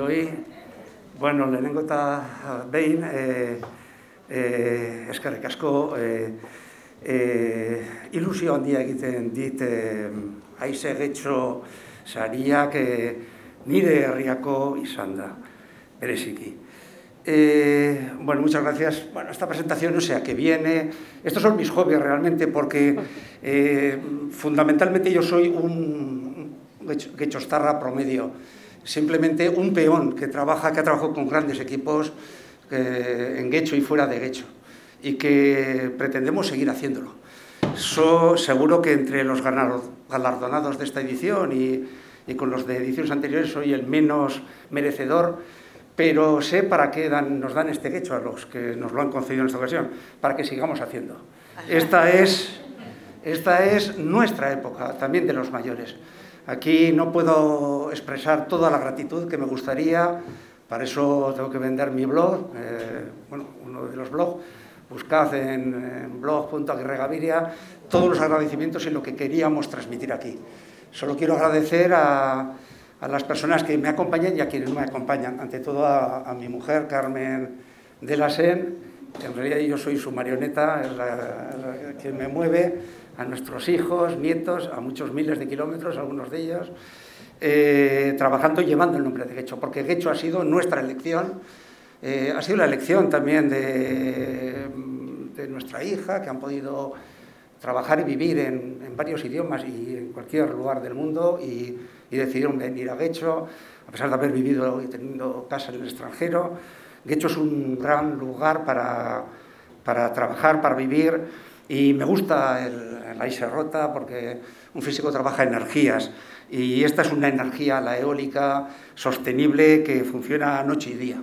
Guztioi, bueno, lehenengo eta behin, e, e, eskerrik asko, e, e, ilusio handia egiten dit e, aize getxo sariak e, nire herriako izan da, bereziki. Eh, bueno, muchas gracias. Bueno, esta presentación no sé a qué viene. Estos son mis hobbies realmente porque eh, fundamentalmente yo soy un quechostarra promedio. Simplemente un peón que trabaja, que ha trabajado con grandes equipos eh, en Guecho y fuera de Guecho y que pretendemos seguir haciéndolo. So, seguro que entre los galardonados de esta edición y, y con los de ediciones anteriores soy el menos merecedor pero sé para qué dan, nos dan este hecho a los que nos lo han concedido en esta ocasión, para que sigamos haciendo. Esta es, esta es nuestra época, también de los mayores. Aquí no puedo expresar toda la gratitud que me gustaría, para eso tengo que vender mi blog, eh, bueno, uno de los blogs, buscad en, en blog.aguirregaviria todos los agradecimientos y lo que queríamos transmitir aquí. Solo quiero agradecer a a las personas que me acompañan y a quienes no me acompañan. Ante todo a, mi mujer, Carmen de la Sen, que en realidad yo soy su marioneta, es la, que me mueve, a nuestros hijos, nietos, a muchos miles de kilómetros, algunos de ellos, eh, trabajando y llevando el nombre de Guecho, porque Guecho ha sido nuestra elección, eh, ha sido la elección también de, de, nuestra hija, que han podido trabajar y vivir en, en varios idiomas y en cualquier lugar del mundo y y decidieron venir a Guecho, a pesar de haber vivido y teniendo casa en el extranjero. Guecho es un gran lugar para, para trabajar, para vivir, y me gusta el, la rota porque un físico trabaja energías, y esta es una energía, la eólica, sostenible, que funciona noche y día.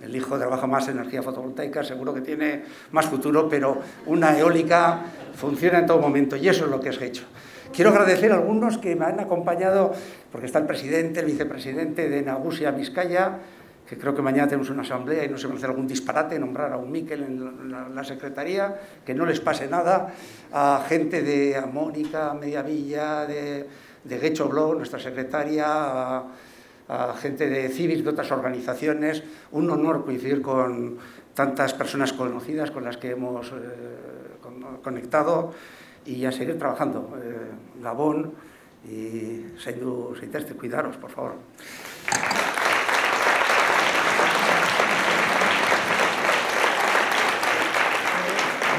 El hijo trabaja más energía fotovoltaica, seguro que tiene más futuro, pero una eólica funciona en todo momento y eso es lo que es Guecho. Quiero agradecer a algunos que me han acompañado, porque está el presidente, el vicepresidente de Nagusia Vizcaya, que creo que mañana tenemos una asamblea y no se me hace algún disparate nombrar a un Miquel en la, secretaría, que no les pase nada, a gente de a Mónica, Mediavilla, de, de Gecho Blog, nuestra secretaria, a, gente de Civis, de otras organizaciones. Un honor coincidir con tantas personas conocidas con las que hemos eh, conectado y a seguir trabajando. Eh, Gabón y Seindu cuidaros, por favor.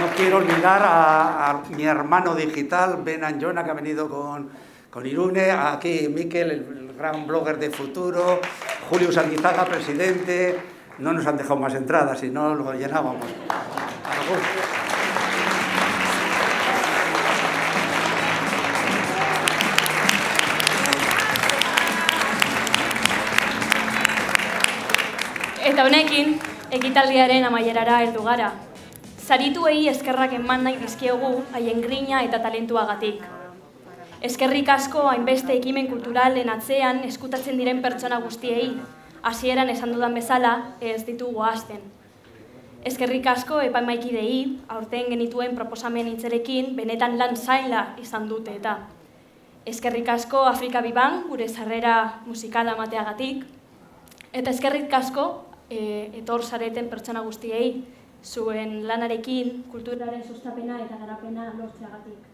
No quiero olvidar a, mi hermano digital, Ben Anjona, que ha venido con, con Irune, aquí Miquel, el, gran blogger de futuro, Julio Sandizaga, presidente, no nos han dejado más entradas, si no lo llenábamos. Eta honekin, ekitaldiaren amaierara heldu gara. Sarituei eskerrak eman nahi dizkiegu haien grina eta talentuagatik. Eskerrik asko hainbeste ekimen kulturalen atzean eskutatzen diren pertsona guztiei, hasieran esan dudan bezala ez ditugu hasten. Eskerrik asko epaimaikidei, aurten genituen proposamen intzerekin, benetan lan zaila izan dute eta. Eskerrik asko Afrika Biban, gure sarrera musikala mateagatik. Eta eskerrik asko e, etor zareten pertsona guztiei zuen lanarekin kulturaren sustapena eta garapena lortzeagatik.